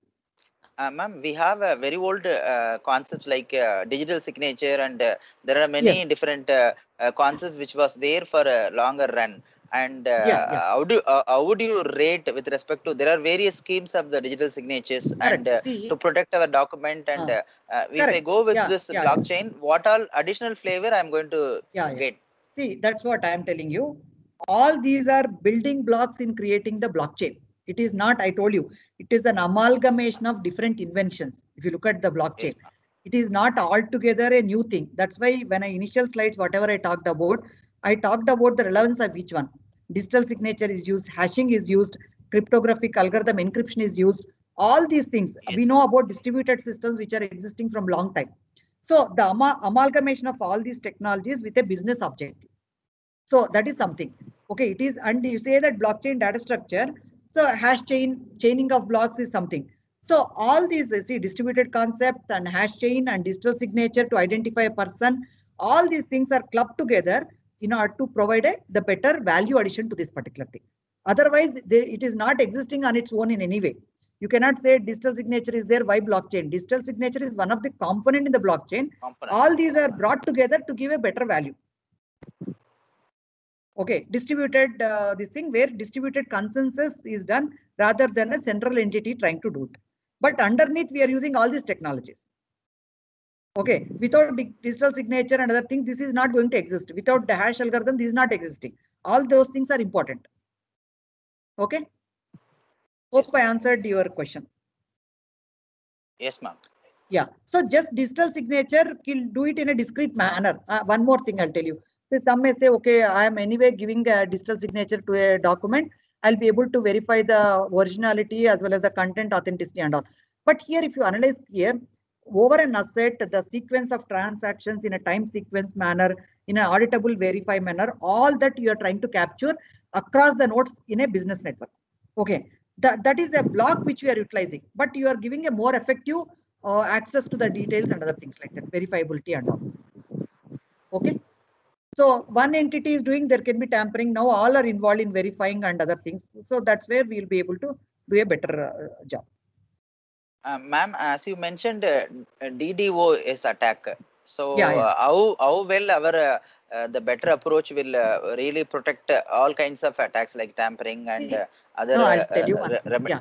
Uh, ma'am, we have a very old uh, concepts like uh, digital signature and uh, there are many Yes. different uh, uh, concepts which was there for a longer run. And uh, Yeah, yeah. how do uh, how would you rate with respect to there are various schemes of the digital signatures and uh, to protect our document and uh, uh, if I go with Yeah, this blockchain, what all additional flavor I'm going to get? See, that's what I am telling you. All these are building blocks in creating the blockchain. It is not, I told you, it is an amalgamation of different inventions. If you look at the blockchain, Yes, it is not altogether a new thing. That's why when I initial slides, whatever I talked about, I talked about the relevance of each one. Digital signature is used, hashing is used, cryptographic algorithm encryption is used. All these things we know about distributed systems which are existing from long time. So the ama- amalgamation of all these technologies with a business objective. So that is something. Okay, it is, and you say that blockchain data structure. So hash chain, chaining of blocks is something. So all these, see, distributed concept and hash chain and digital signature to identify a person, all these things are clubbed together in order to provide a, the better value addition to this particular thing. Otherwise, they, it is not existing on its own in any way. You cannot say digital signature is there, why blockchain? Digital signature is one of the component in the blockchain. Component. All these are brought together to give a better value. Okay, distributed uh, this thing where distributed consensus is done rather than a central entity trying to do it. But underneath, we are using all these technologies. Okay, without digital signature and other things, this is not going to exist. Without the hash algorithm, this is not existing. All those things are important. Okay. Hope I answered your question. Yes, ma'am. Yeah, so just digital signature, will do it in a discrete manner. Uh, one more thing I'll tell you. So some may say, okay, I am anyway giving a digital signature to a document. I'll be able to verify the originality as well as the content authenticity and all. But here, if you analyze here, over an asset, the sequence of transactions in a time sequence manner, in an auditable verify manner, all that you are trying to capture across the nodes in a business network. Okay, that, that is a block which we are utilizing, but you are giving a more effective uh, access to the details and other things like that, verifiability and all. Okay. So one entity is doing, there can be tampering. Now all are involved in verifying and other things. So that's where we will be able to do a better uh, job. Uh, ma'am, as you mentioned, uh, DDoS attack. So Yeah, yeah. uh, how how well our uh, uh, the better approach will uh, really protect uh, all kinds of attacks like tampering and uh, other No, I'll uh, tell you one re- thing. rem- Yeah.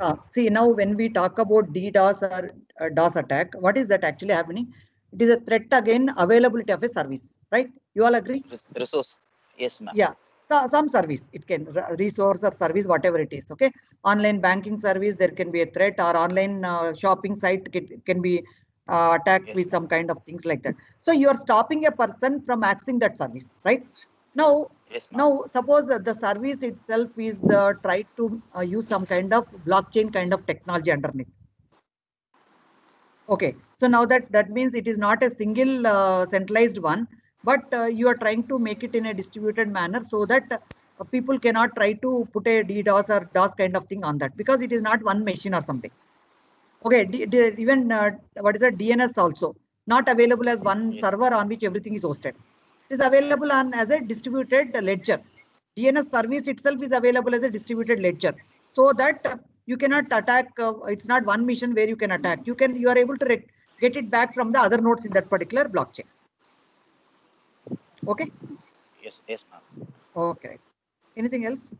Uh, see now when we talk about DDoS or uh, DOS attack, what is that actually happening? It is a threat again availability of a service, right? You all agree? res- resource. Yes, ma'am. Yeah, so, some service, it can resource or service, whatever it is. Okay, online banking service, there can be a threat, or online uh, shopping site can, can be uh, attacked Yes, with some kind of things like that. So you are stopping a person from accessing that service, right? Now, Yes, now suppose the service itself is uh, tried to uh, use some kind of blockchain kind of technology underneath. Okay, so now that that means it is not a single uh, centralized one, but uh, you are trying to make it in a distributed manner so that uh, people cannot try to put a DDoS or DOS kind of thing on that because it is not one machine or something. Okay, D, D, even uh, what is a DNS also not available as one Yes. server on which everything is hosted. It is available on as a distributed ledger. DNS service itself is available as a distributed ledger so that uh, you cannot attack. Uh, it's not one mission where you can attack. You can you are able to get it back from the other nodes in that particular blockchain. Okay. Yes, yes, ma'am. Okay. Anything else?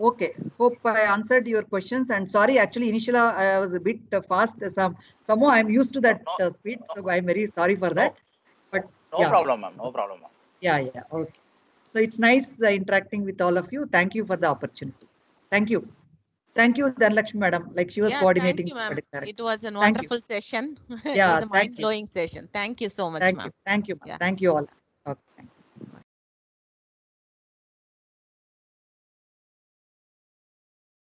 Okay. Hope I answered your questions. And sorry, actually, initially I was a bit uh, fast. Some somehow I'm used to that No, uh, speed, so I'm very sorry for that. But No yeah. problem, ma'am. No problem, ma'am. yeah, yeah. Okay. So it's nice uh, interacting with all of you. Thank you for the opportunity. Thank you. Thank you, Dhanlakshmi madam. Like she was Yeah, coordinating. Thank you, ma'am. It was a wonderful session. It was a mind blowing session. Thank you so much, Thank ma'am. you. Thank you. Yeah. Thank you all. Okay. thank you.